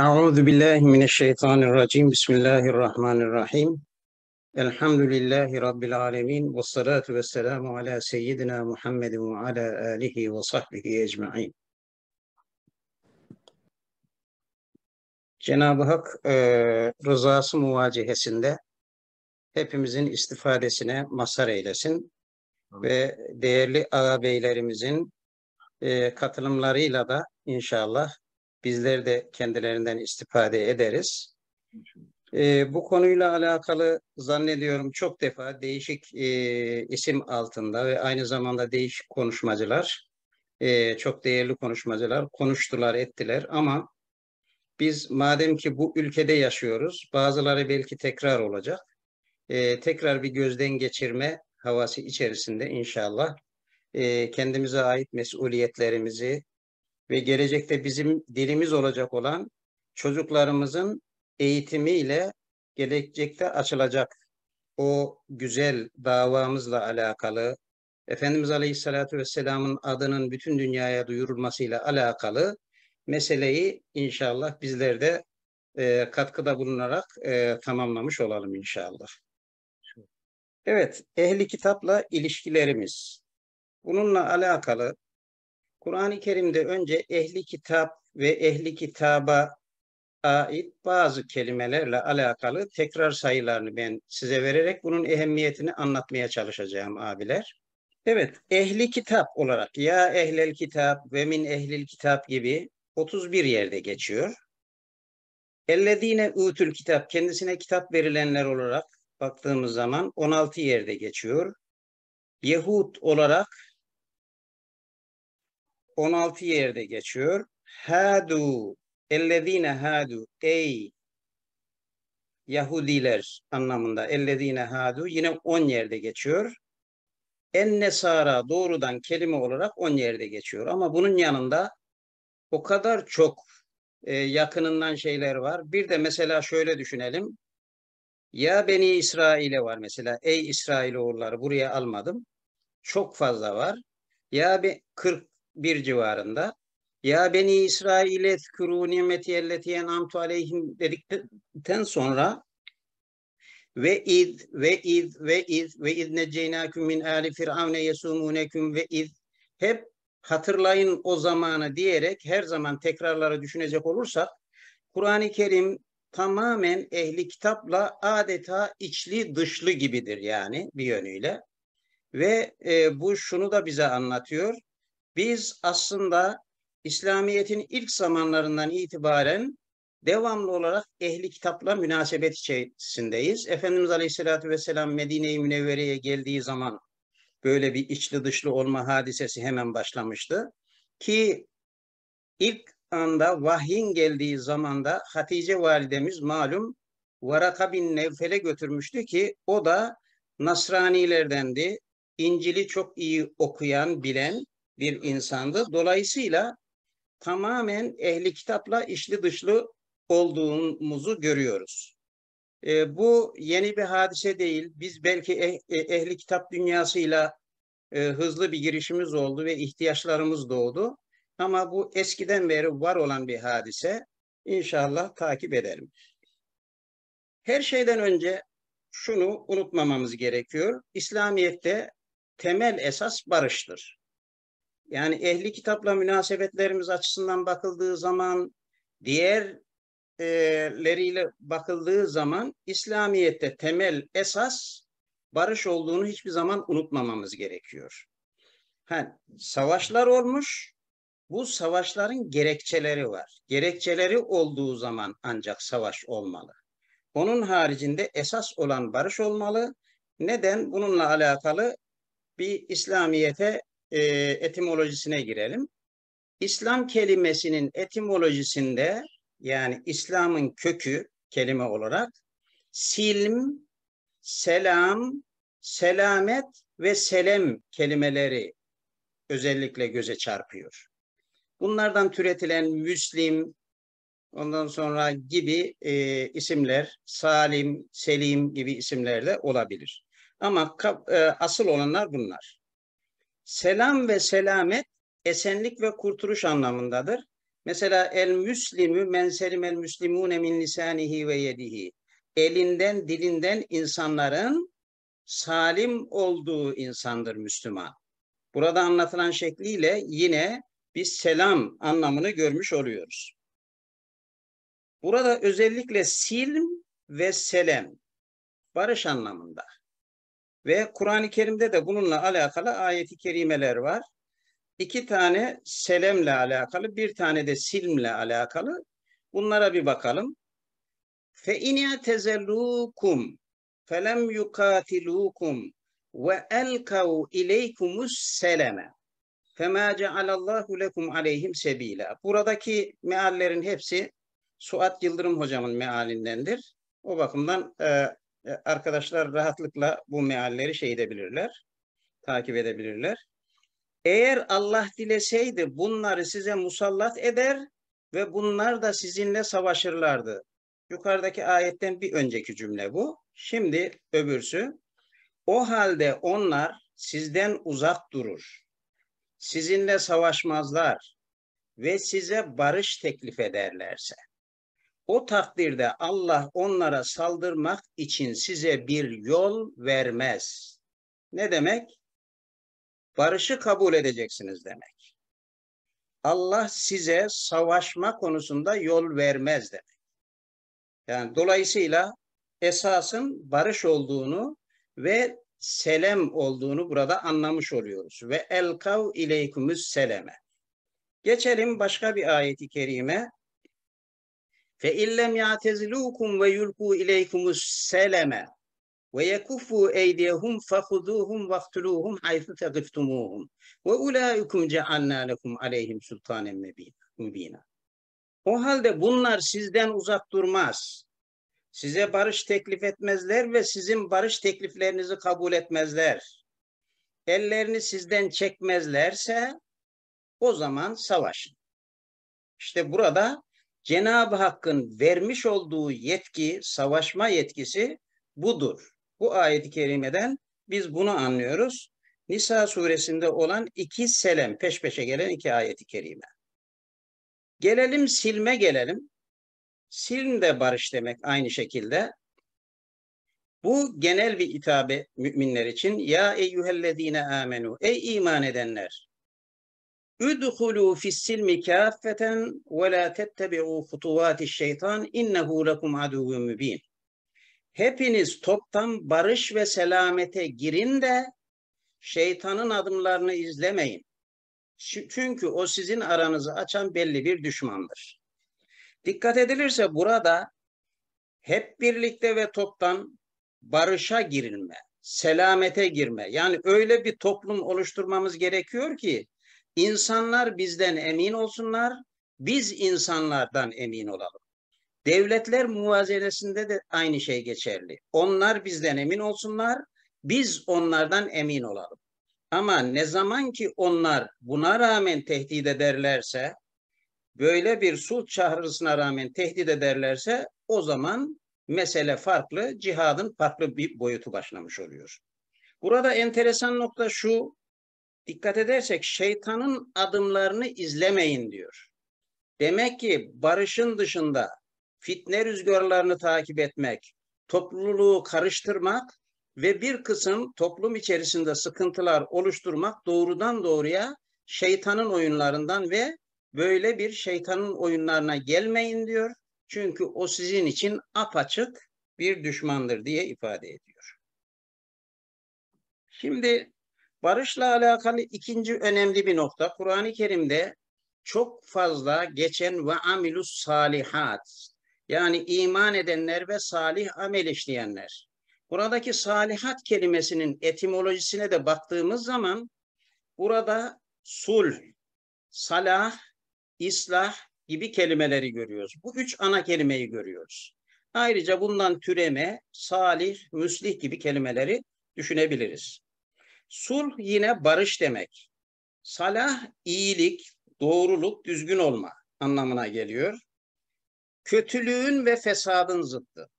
Euzu billahi mineşşeytanirracim. Bismillahirrahmanirrahim. Elhamdülillahi rabbil alamin ve salatu vesselamu ala seyyidina Muhammedin ve ala alihi ve sahbihi ecmaîn. Cenab-ı Hak e, rızası muvacihesinde hepimizin istifadesine mazhar eylesin ve değerli ağabeylerimizin e, katılımlarıyla da inşallah bizler de kendilerinden istifade ederiz. E, bu konuyla alakalı zannediyorum çok defa değişik e, isim altında ve aynı zamanda değişik konuşmacılar, e, çok değerli konuşmacılar konuştular, ettiler. Ama biz madem ki bu ülkede yaşıyoruz, bazıları belki tekrar olacak, e, tekrar bir gözden geçirme havası içerisinde inşallah e, kendimize ait mesuliyetlerimizi ve gelecekte bizim dilimiz olacak olan çocuklarımızın eğitimiyle gelecekte açılacak o güzel davamızla alakalı Efendimiz Aleyhisselatü Vesselam'ın adının bütün dünyaya duyurulmasıyla alakalı meseleyi inşallah bizler de e, katkıda bulunarak e, tamamlamış olalım inşallah. Evet, ehli kitapla ilişkilerimiz. Bununla alakalı Kur'an-ı Kerim'de önce ehli kitap ve ehli kitaba ait bazı kelimelerle alakalı tekrar sayılarını ben size vererek bunun ehemmiyetini anlatmaya çalışacağım abiler. Evet, ehli kitap olarak ya ehlel kitap ve min ehlil kitap gibi 31 yerde geçiyor. Ellezine utül kitap kendisine kitap verilenler olarak baktığımız zaman 16 yerde geçiyor. Yehud olarak 16 yerde geçiyor. Hadu, ellezine hadu, ey Yahudiler anlamında ellezine hadu yine 10 yerde geçiyor. En nesara doğrudan kelime olarak 10 yerde geçiyor. Ama bunun yanında o kadar çok e, yakınından şeyler var. Bir de mesela şöyle düşünelim. Ya Beni İsrail'e var mesela. Ey İsrail oğulları buraya almadım. Çok fazla var. Ya bir 40 1 civarında. Ya beni İsrail'e fükürû nimeti elletiyen amtu aleyhim dedikten sonra ve id ve id ve id ve id neceynâküm min âli firavne yesûmûneküm ve id hep hatırlayın o zamanı diyerek her zaman tekrarlara düşünecek olursak Kur'an-ı Kerim tamamen ehli kitapla adeta içli dışlı gibidir yani bir yönüyle. Ve e, bu şunu da bize anlatıyor. Biz aslında İslamiyet'in ilk zamanlarından itibaren devamlı olarak ehli kitapla münasebet içerisindeyiz. Efendimiz Aleyhisselatü Vesselam Medine-i Münevvere'ye geldiği zaman böyle bir içli dışlı olma hadisesi hemen başlamıştı. Ki ilk anda vahyin geldiği zamanda Hatice validemiz malum Varaka bin Nevfel'e götürmüştü ki o da Nasranilerdendi. İncil'i çok iyi okuyan, bilen bir insandı. Dolayısıyla tamamen ehli kitapla içli dışlı olduğumuzu görüyoruz. E, bu yeni bir hadise değil. Biz belki eh, ehli kitap dünyasıyla e, hızlı bir girişimiz oldu ve ihtiyaçlarımız doğdu. Ama bu eskiden beri var olan bir hadise. İnşallah takip edelim. Her şeyden önce şunu unutmamamız gerekiyor. İslamiyet'te temel esas barıştır. Yani ehli kitapla münasebetlerimiz açısından bakıldığı zaman diğerleriyle bakıldığı zaman İslamiyet'te temel esas barış olduğunu hiçbir zaman unutmamamız gerekiyor. Ha, savaşlar olmuş, bu savaşların gerekçeleri var. Gerekçeleri olduğu zaman ancak savaş olmalı. Onun haricinde esas olan barış olmalı. Neden? Bununla alakalı bir İslamiyete e, etimolojisine girelim. İslam kelimesinin etimolojisinde yani İslam'ın kökü kelime olarak silm, selam, selamet ve selem kelimeleri özellikle göze çarpıyor. Bunlardan türetilen Müslim, ondan sonra gibi e, isimler, Salim, Selim gibi isimler de olabilir. Ama e, asıl olanlar bunlar. Selam ve selamet esenlik ve kurtuluş anlamındadır. Mesela el müslimü men selimel müslimune min lisanihi ve yedihi. Elinden dilinden insanların salim olduğu insandır Müslüman. Burada anlatılan şekliyle yine biz selam anlamını görmüş oluyoruz. Burada özellikle silm ve selam barış anlamında. Ve Kur'an-ı Kerim'de de bununla alakalı ayeti kerimeler var. İki tane selemle alakalı, bir tane de silmle alakalı. Bunlara bir bakalım. Fe in tezellukum felem yukatilukum ve elkav ileykumus seleme. Fema cealallahu lekum aleyhim sebila. Buradaki meallerin hepsi Suat Yıldırım hocamın mealindendir. O bakımdan e, arkadaşlar rahatlıkla bu mealleri şey edebilirler, takip edebilirler. Eğer Allah dileseydi bunları size musallat eder ve bunlar da sizinle savaşırlardı. Yukarıdaki ayetten bir önceki cümle bu. Şimdi öbürsü. O halde onlar sizden uzak durur. Sizinle savaşmazlar ve size barış teklif ederlerse. O takdirde Allah onlara saldırmak için size bir yol vermez. Ne demek? Barışı kabul edeceksiniz demek. Allah size savaşma konusunda yol vermez demek. Yani dolayısıyla esasın barış olduğunu ve selem olduğunu burada anlamış oluyoruz. Ve elkav ileykumüs seleme. Geçelim başka bir ayeti kerime. Fe illem ya'tezilukum ve yulku ileykumus seleme ve yekuffu eydiyehum fahuduhum vaktuluhum haythu tegiftumuhum ve ulaikum cealna lekum aleyhim sultanen mübina. O halde bunlar sizden uzak durmaz. Size barış teklif etmezler ve sizin barış tekliflerinizi kabul etmezler. Ellerini sizden çekmezlerse o zaman savaşın. İşte burada Cenab-ı Hakk'ın vermiş olduğu yetki, savaşma yetkisi budur. Bu ayet-i kerimeden biz bunu anlıyoruz. Nisa suresinde olan iki selem, peş peşe gelen iki ayet-i kerime. Gelelim silme gelelim. Silm de barış demek aynı şekilde. Bu genel bir hitabe müminler için. Ya eyyühellezine amenu. Ey iman edenler. Üdhulu fissilmi kâffeten ve la tettebi'u hutuvâti şeytan innehu lekum aduvun mübin. Hepiniz toptan barış ve selamete girin de şeytanın adımlarını izlemeyin. Çünkü o sizin aranızı açan belli bir düşmandır. Dikkat edilirse burada hep birlikte ve toptan barışa girilme, selamete girme. Yani öyle bir toplum oluşturmamız gerekiyor ki insanlar bizden emin olsunlar, biz insanlardan emin olalım. Devletler muvazenesinde de aynı şey geçerli. Onlar bizden emin olsunlar, biz onlardan emin olalım. Ama ne zaman ki onlar buna rağmen tehdit ederlerse, böyle bir sulh çağrısına rağmen tehdit ederlerse o zaman mesele farklı, cihadın farklı bir boyutu başlamış oluyor. Burada enteresan nokta şu, dikkat edersek şeytanın adımlarını izlemeyin diyor. Demek ki barışın dışında fitne rüzgarlarını takip etmek, topluluğu karıştırmak ve bir kısım toplum içerisinde sıkıntılar oluşturmak doğrudan doğruya şeytanın oyunlarından ve böyle bir şeytanın oyunlarına gelmeyin diyor. Çünkü o sizin için apaçık bir düşmandır diye ifade ediyor. Şimdi barışla alakalı ikinci önemli bir nokta Kur'an-ı Kerim'de çok fazla geçen ve amilus salihat yani iman edenler ve salih amel işleyenler. Buradaki salihat kelimesinin etimolojisine de baktığımız zaman burada sulh, salah, islah gibi kelimeleri görüyoruz. Bu üç ana kelimeyi görüyoruz. Ayrıca bundan türeme, salih, müslih gibi kelimeleri düşünebiliriz. Sulh yine barış demek. Salah, iyilik, doğruluk, düzgün olma anlamına geliyor kötülüğün ve fesadın zıttı.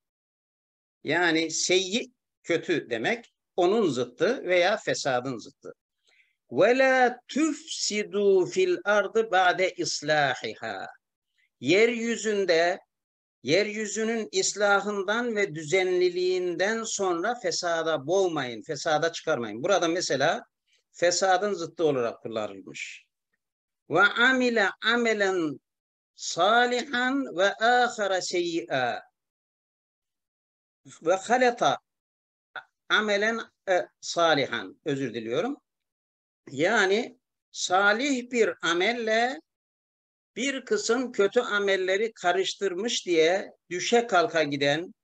Yani seyyi kötü demek, onun zıttı veya fesadın zıttı. ve la tufsidu fil ardı ba'de islahiha. Yeryüzünde yeryüzünün islahından ve düzenliliğinden sonra fesada boğmayın, fesada çıkarmayın. Burada mesela fesadın zıttı olarak kullanılmış. Ve amile amelen salihan ve ahara seyyi'a ve haleta amelen e, salihan özür diliyorum. Yani salih bir amelle bir kısım kötü amelleri karıştırmış diye düşe kalka giden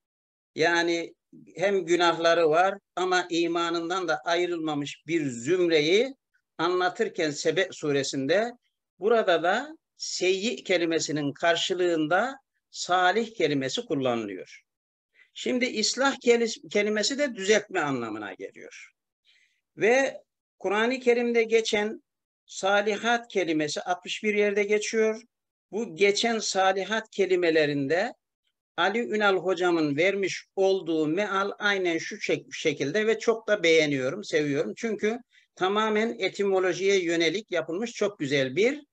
yani hem günahları var ama imanından da ayrılmamış bir zümreyi anlatırken Sebe suresinde burada da seyyi kelimesinin karşılığında salih kelimesi kullanılıyor. Şimdi islah kelimesi de düzeltme anlamına geliyor. Ve Kur'an-ı Kerim'de geçen salihat kelimesi 61 yerde geçiyor. Bu geçen salihat kelimelerinde Ali Ünal hocamın vermiş olduğu meal aynen şu şekilde ve çok da beğeniyorum, seviyorum. Çünkü tamamen etimolojiye yönelik yapılmış çok güzel bir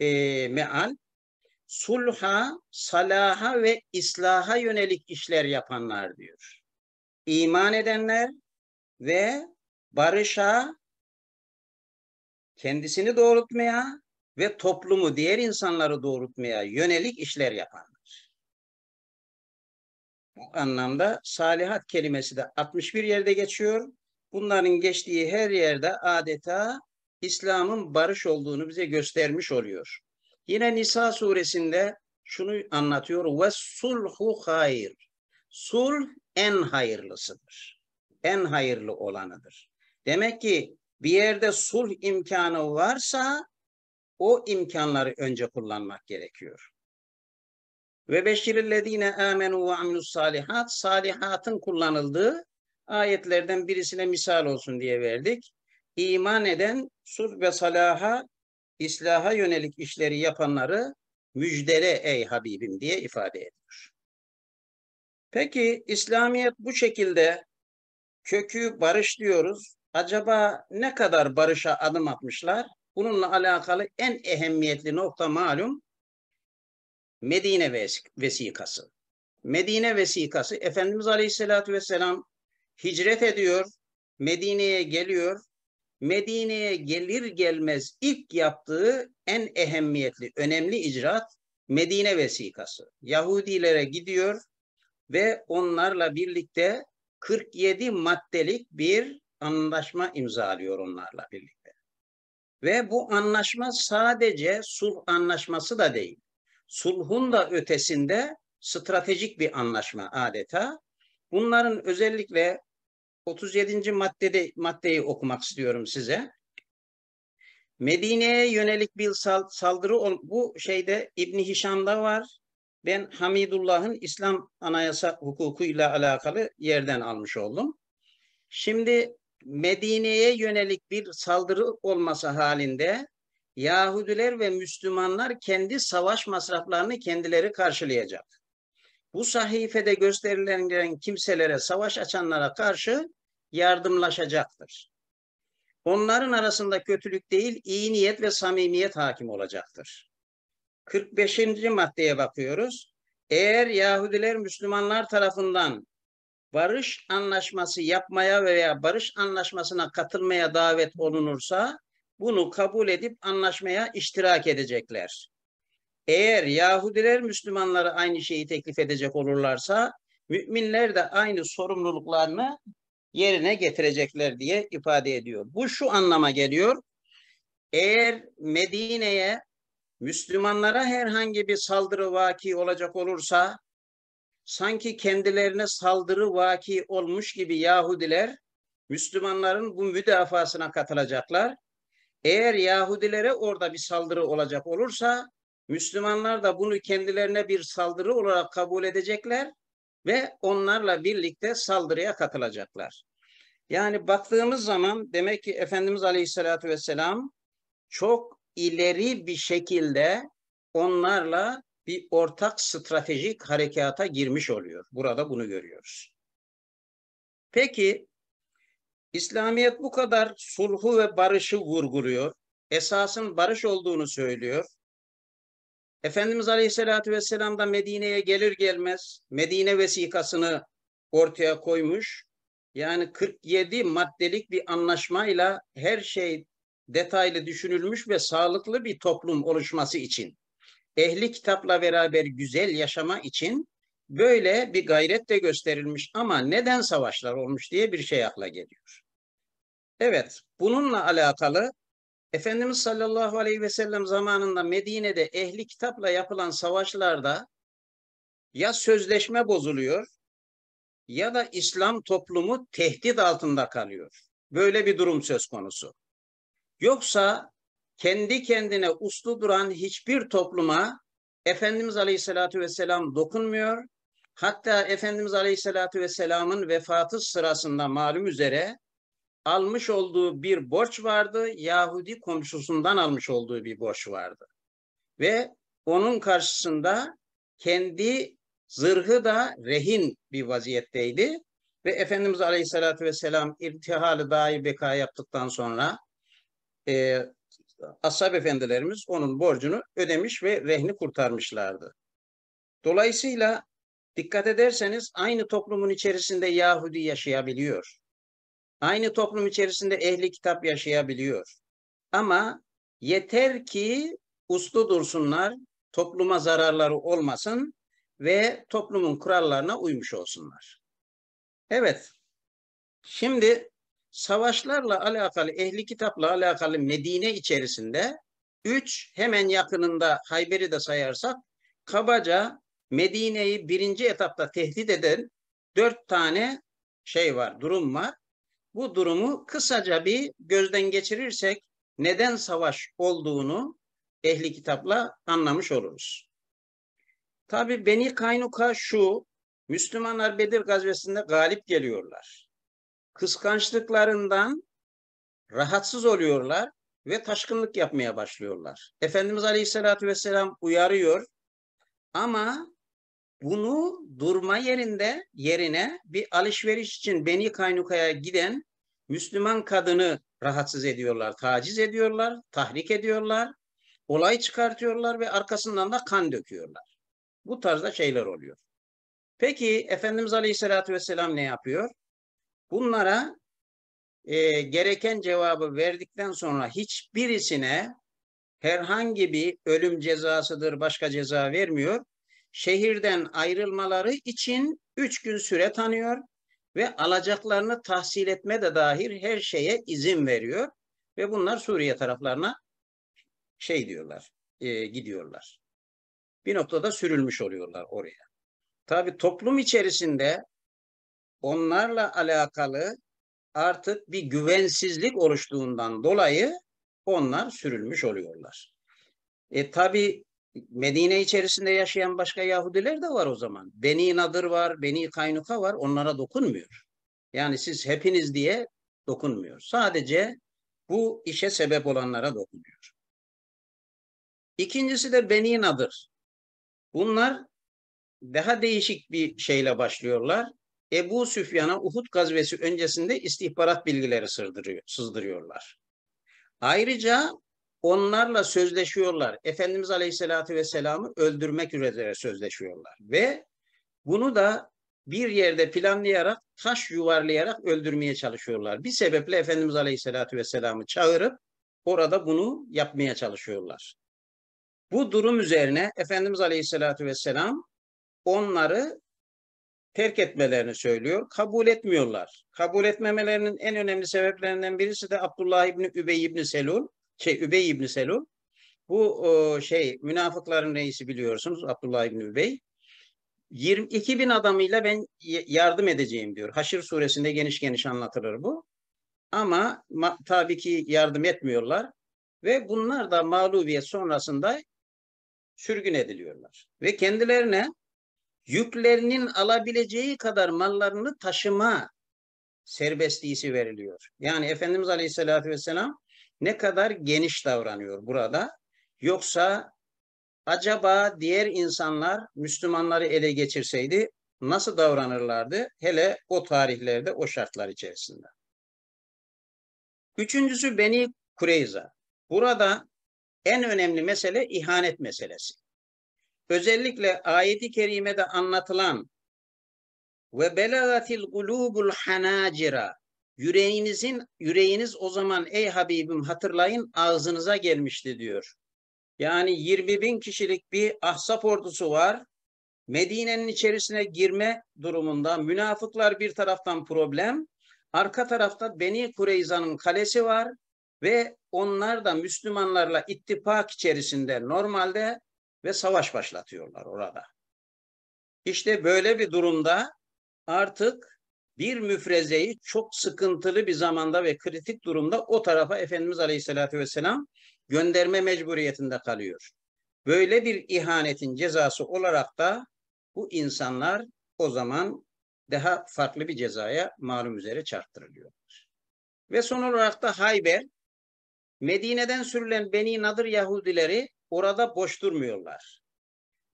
e, meal. Sulha, salaha ve islaha yönelik işler yapanlar diyor. İman edenler ve barışa, kendisini doğrultmaya ve toplumu, diğer insanları doğrultmaya yönelik işler yapanlar. Bu anlamda salihat kelimesi de 61 yerde geçiyor. Bunların geçtiği her yerde adeta İslam'ın barış olduğunu bize göstermiş oluyor. Yine Nisa suresinde şunu anlatıyor. Ve sulhu hayır. Sulh en hayırlısıdır. En hayırlı olanıdır. Demek ki bir yerde sulh imkanı varsa o imkanları önce kullanmak gerekiyor. Ve beşirillezine amenu ve amilus salihat salihatın kullanıldığı ayetlerden birisine misal olsun diye verdik. İman eden sulh ve salaha islaha yönelik işleri yapanları müjdele ey Habibim diye ifade ediyor. Peki İslamiyet bu şekilde kökü barış diyoruz. Acaba ne kadar barışa adım atmışlar? Bununla alakalı en ehemmiyetli nokta malum Medine vesikası. Medine vesikası Efendimiz Aleyhisselatü Vesselam hicret ediyor, Medine'ye geliyor. Medine'ye gelir gelmez ilk yaptığı en ehemmiyetli, önemli icraat Medine vesikası. Yahudilere gidiyor ve onlarla birlikte 47 maddelik bir anlaşma imzalıyor onlarla birlikte. Ve bu anlaşma sadece sulh anlaşması da değil. Sulhun da ötesinde stratejik bir anlaşma adeta. Bunların özellikle 37. maddede maddeyi okumak istiyorum size. Medine'ye yönelik bir saldırı bu şeyde İbn Hişam'da var. Ben Hamidullah'ın İslam Anayasa hukukuyla alakalı yerden almış oldum. Şimdi Medine'ye yönelik bir saldırı olması halinde Yahudiler ve Müslümanlar kendi savaş masraflarını kendileri karşılayacak. Bu sahifede gösterilen kimselere, savaş açanlara karşı yardımlaşacaktır. Onların arasında kötülük değil, iyi niyet ve samimiyet hakim olacaktır. 45. maddeye bakıyoruz. Eğer Yahudiler Müslümanlar tarafından barış anlaşması yapmaya veya barış anlaşmasına katılmaya davet olunursa bunu kabul edip anlaşmaya iştirak edecekler. Eğer Yahudiler Müslümanlara aynı şeyi teklif edecek olurlarsa müminler de aynı sorumluluklarını yerine getirecekler diye ifade ediyor. Bu şu anlama geliyor. Eğer Medine'ye Müslümanlara herhangi bir saldırı vaki olacak olursa sanki kendilerine saldırı vaki olmuş gibi Yahudiler Müslümanların bu müdafasına katılacaklar. Eğer Yahudilere orada bir saldırı olacak olursa Müslümanlar da bunu kendilerine bir saldırı olarak kabul edecekler ve onlarla birlikte saldırıya katılacaklar. Yani baktığımız zaman demek ki Efendimiz Aleyhisselatü Vesselam çok ileri bir şekilde onlarla bir ortak stratejik harekata girmiş oluyor. Burada bunu görüyoruz. Peki İslamiyet bu kadar sulhu ve barışı vurguluyor. Esasın barış olduğunu söylüyor. Efendimiz Aleyhisselatü Vesselam da Medine'ye gelir gelmez Medine vesikasını ortaya koymuş. Yani 47 maddelik bir anlaşmayla her şey detaylı düşünülmüş ve sağlıklı bir toplum oluşması için, ehli kitapla beraber güzel yaşama için böyle bir gayret de gösterilmiş ama neden savaşlar olmuş diye bir şey akla geliyor. Evet, bununla alakalı Efendimiz sallallahu aleyhi ve sellem zamanında Medine'de ehli kitapla yapılan savaşlarda ya sözleşme bozuluyor ya da İslam toplumu tehdit altında kalıyor. Böyle bir durum söz konusu. Yoksa kendi kendine uslu duran hiçbir topluma Efendimiz Aleyhisselatü Vesselam dokunmuyor. Hatta Efendimiz Aleyhisselatü Vesselam'ın vefatı sırasında malum üzere almış olduğu bir borç vardı. Yahudi komşusundan almış olduğu bir borç vardı. Ve onun karşısında kendi zırhı da rehin bir vaziyetteydi. Ve Efendimiz Aleyhisselatü Vesselam irtihalı dahi beka yaptıktan sonra e, ashab efendilerimiz onun borcunu ödemiş ve rehni kurtarmışlardı. Dolayısıyla dikkat ederseniz aynı toplumun içerisinde Yahudi yaşayabiliyor. Aynı toplum içerisinde ehli kitap yaşayabiliyor. Ama yeter ki uslu dursunlar, topluma zararları olmasın ve toplumun kurallarına uymuş olsunlar. Evet, şimdi savaşlarla alakalı, ehli kitapla alakalı Medine içerisinde üç hemen yakınında Hayber'i de sayarsak kabaca Medine'yi birinci etapta tehdit eden dört tane şey var, durum var. Bu durumu kısaca bir gözden geçirirsek neden savaş olduğunu ehli kitapla anlamış oluruz. Tabi Beni Kaynuka şu, Müslümanlar Bedir gazvesinde galip geliyorlar. Kıskançlıklarından rahatsız oluyorlar ve taşkınlık yapmaya başlıyorlar. Efendimiz Aleyhisselatü Vesselam uyarıyor ama bunu durma yerinde yerine bir alışveriş için Beni Kaynuka'ya giden Müslüman kadını rahatsız ediyorlar, taciz ediyorlar, tahrik ediyorlar, olay çıkartıyorlar ve arkasından da kan döküyorlar. Bu tarzda şeyler oluyor. Peki Efendimiz Aleyhisselatü Vesselam ne yapıyor? Bunlara e, gereken cevabı verdikten sonra hiçbirisine herhangi bir ölüm cezasıdır, başka ceza vermiyor. Şehirden ayrılmaları için üç gün süre tanıyor ve alacaklarını tahsil etme de dahil her şeye izin veriyor. Ve bunlar Suriye taraflarına şey diyorlar, e, gidiyorlar. Bir noktada sürülmüş oluyorlar oraya. Tabi toplum içerisinde onlarla alakalı artık bir güvensizlik oluştuğundan dolayı onlar sürülmüş oluyorlar. E tabi Medine içerisinde yaşayan başka Yahudiler de var o zaman. Beni Nadır var, Beni Kaynuka var. Onlara dokunmuyor. Yani siz hepiniz diye dokunmuyor. Sadece bu işe sebep olanlara dokunuyor. İkincisi de Beni Nadır. Bunlar daha değişik bir şeyle başlıyorlar. Ebu Süfyan'a Uhud gazvesi öncesinde istihbarat bilgileri sızdırıyor, sızdırıyorlar. Ayrıca onlarla sözleşiyorlar. Efendimiz Aleyhisselatü Vesselam'ı öldürmek üzere sözleşiyorlar. Ve bunu da bir yerde planlayarak, taş yuvarlayarak öldürmeye çalışıyorlar. Bir sebeple Efendimiz Aleyhisselatü Vesselam'ı çağırıp orada bunu yapmaya çalışıyorlar. Bu durum üzerine Efendimiz Aleyhisselatü Vesselam onları terk etmelerini söylüyor. Kabul etmiyorlar. Kabul etmemelerinin en önemli sebeplerinden birisi de Abdullah İbni Übey İbni Selul şey Übey İbni Selul. Bu o, şey münafıkların reisi biliyorsunuz Abdullah İbni Übey. 22 bin adamıyla ben yardım edeceğim diyor. Haşr suresinde geniş geniş anlatılır bu. Ama ma, tabii ki yardım etmiyorlar. Ve bunlar da mağlubiyet sonrasında sürgün ediliyorlar. Ve kendilerine yüklerinin alabileceği kadar mallarını taşıma serbestliği veriliyor. Yani Efendimiz Aleyhisselatü Vesselam ne kadar geniş davranıyor burada. Yoksa acaba diğer insanlar Müslümanları ele geçirseydi nasıl davranırlardı? Hele o tarihlerde o şartlar içerisinde. Üçüncüsü Beni Kureyza. Burada en önemli mesele ihanet meselesi. Özellikle ayeti kerimede anlatılan ve belagatil gulubul hanacira yüreğinizin yüreğiniz o zaman ey Habibim hatırlayın ağzınıza gelmişti diyor. Yani 20 bin kişilik bir ahsap ordusu var. Medine'nin içerisine girme durumunda münafıklar bir taraftan problem, arka tarafta Beni Kureyza'nın kalesi var ve onlar da Müslümanlarla ittifak içerisinde normalde ve savaş başlatıyorlar orada. İşte böyle bir durumda artık bir müfrezeyi çok sıkıntılı bir zamanda ve kritik durumda o tarafa Efendimiz Aleyhisselatü Vesselam gönderme mecburiyetinde kalıyor. Böyle bir ihanetin cezası olarak da bu insanlar o zaman daha farklı bir cezaya malum üzere çarptırılıyorlar. Ve son olarak da Hayber, Medine'den sürülen Beni Nadır Yahudileri orada boş durmuyorlar.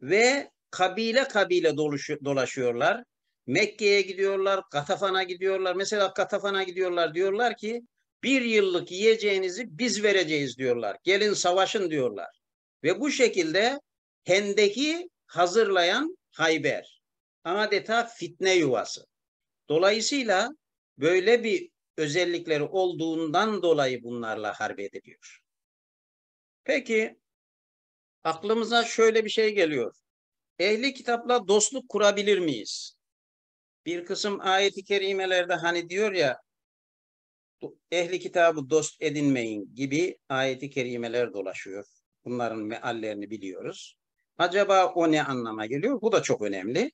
Ve kabile kabile dolaşıyorlar. Mekke'ye gidiyorlar, Katafan'a gidiyorlar. Mesela Katafan'a gidiyorlar diyorlar ki bir yıllık yiyeceğinizi biz vereceğiz diyorlar. Gelin savaşın diyorlar. Ve bu şekilde Hendek'i hazırlayan Hayber. Adeta fitne yuvası. Dolayısıyla böyle bir özellikleri olduğundan dolayı bunlarla harp ediliyor. Peki aklımıza şöyle bir şey geliyor. Ehli kitapla dostluk kurabilir miyiz? Bir kısım ayeti kerimelerde hani diyor ya ehli kitabı dost edinmeyin gibi ayeti kerimeler dolaşıyor. Bunların meallerini biliyoruz. Acaba o ne anlama geliyor? Bu da çok önemli.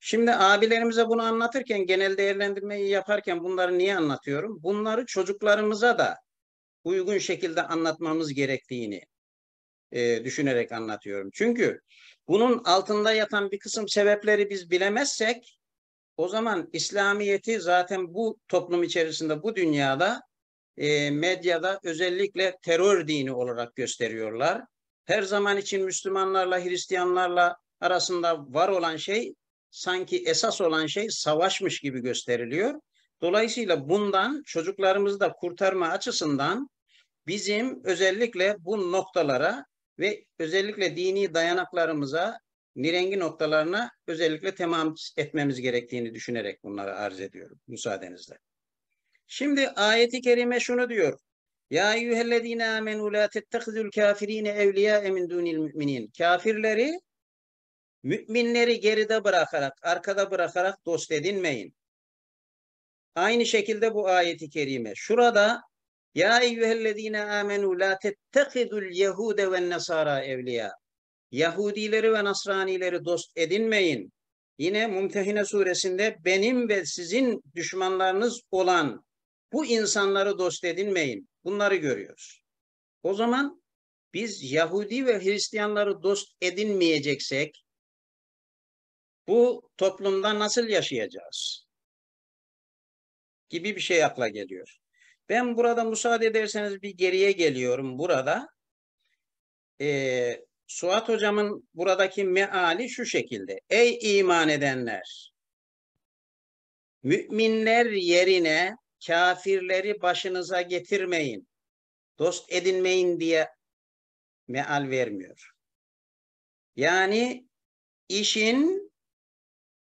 Şimdi abilerimize bunu anlatırken, genel değerlendirmeyi yaparken bunları niye anlatıyorum? Bunları çocuklarımıza da uygun şekilde anlatmamız gerektiğini e, düşünerek anlatıyorum. Çünkü bunun altında yatan bir kısım sebepleri biz bilemezsek o zaman İslamiyet'i zaten bu toplum içerisinde, bu dünyada e, medyada özellikle terör dini olarak gösteriyorlar. Her zaman için Müslümanlarla, Hristiyanlarla arasında var olan şey sanki esas olan şey savaşmış gibi gösteriliyor. Dolayısıyla bundan çocuklarımızı da kurtarma açısından bizim özellikle bu noktalara ve özellikle dini dayanaklarımıza nirengi noktalarına özellikle temam etmemiz gerektiğini düşünerek bunları arz ediyorum müsaadenizle. Şimdi ayeti kerime şunu diyor. Ya eyyühellezine amenu la tettehizul kafirine evliya min dunil müminin. Kafirleri müminleri geride bırakarak, arkada bırakarak dost edinmeyin. Aynı şekilde bu ayeti kerime. Şurada ya eyyühellezine amenu la tettehizul yehude ve nesara evliya. Yahudileri ve Nasranileri dost edinmeyin. Yine Mumtehine suresinde benim ve sizin düşmanlarınız olan bu insanları dost edinmeyin. Bunları görüyoruz. O zaman biz Yahudi ve Hristiyanları dost edinmeyeceksek bu toplumda nasıl yaşayacağız? Gibi bir şey akla geliyor. Ben burada müsaade ederseniz bir geriye geliyorum burada. Ee, Suat hocamın buradaki meali şu şekilde. Ey iman edenler! Müminler yerine kafirleri başınıza getirmeyin. Dost edinmeyin diye meal vermiyor. Yani işin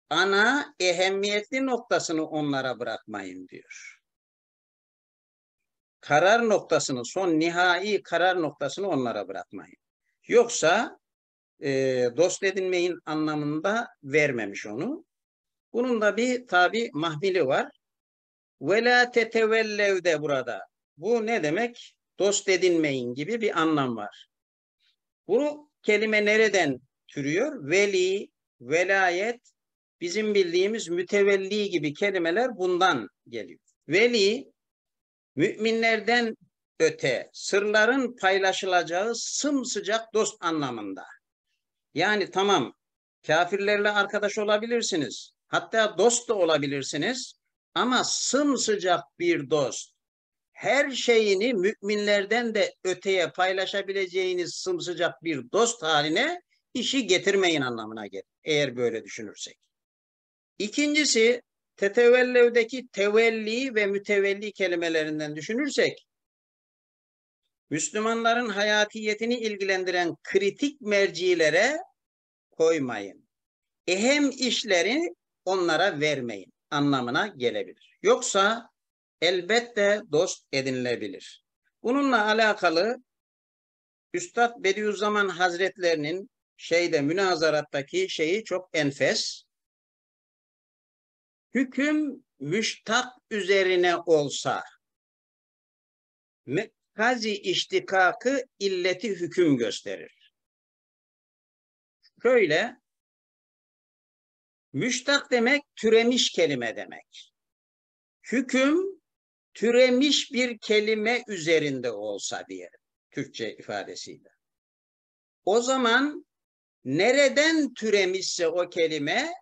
ana ehemmiyetli noktasını onlara bırakmayın diyor. Karar noktasını, son nihai karar noktasını onlara bırakmayın. Yoksa e, dost edinmeyin anlamında vermemiş onu. Bunun da bir tabi mahmili var. Ve la tetevellev burada. Bu ne demek? Dost edinmeyin gibi bir anlam var. Bu kelime nereden türüyor? Veli, velayet, bizim bildiğimiz mütevelli gibi kelimeler bundan geliyor. Veli, müminlerden öte sırların paylaşılacağı sımsıcak dost anlamında. Yani tamam kafirlerle arkadaş olabilirsiniz. Hatta dost da olabilirsiniz. Ama sımsıcak bir dost. Her şeyini müminlerden de öteye paylaşabileceğiniz sımsıcak bir dost haline işi getirmeyin anlamına gelir. Eğer böyle düşünürsek. İkincisi tetevellevdeki tevelli ve mütevelli kelimelerinden düşünürsek Müslümanların hayatiyetini ilgilendiren kritik mercilere koymayın. Ehem işleri onlara vermeyin anlamına gelebilir. Yoksa elbette dost edinilebilir. Bununla alakalı Üstad Bediüzzaman Hazretlerinin şeyde münazarattaki şeyi çok enfes. Hüküm müştak üzerine olsa mekazi iştikakı illeti hüküm gösterir. Şöyle müştak demek türemiş kelime demek. Hüküm türemiş bir kelime üzerinde olsa diyelim. Türkçe ifadesiyle. O zaman nereden türemişse o kelime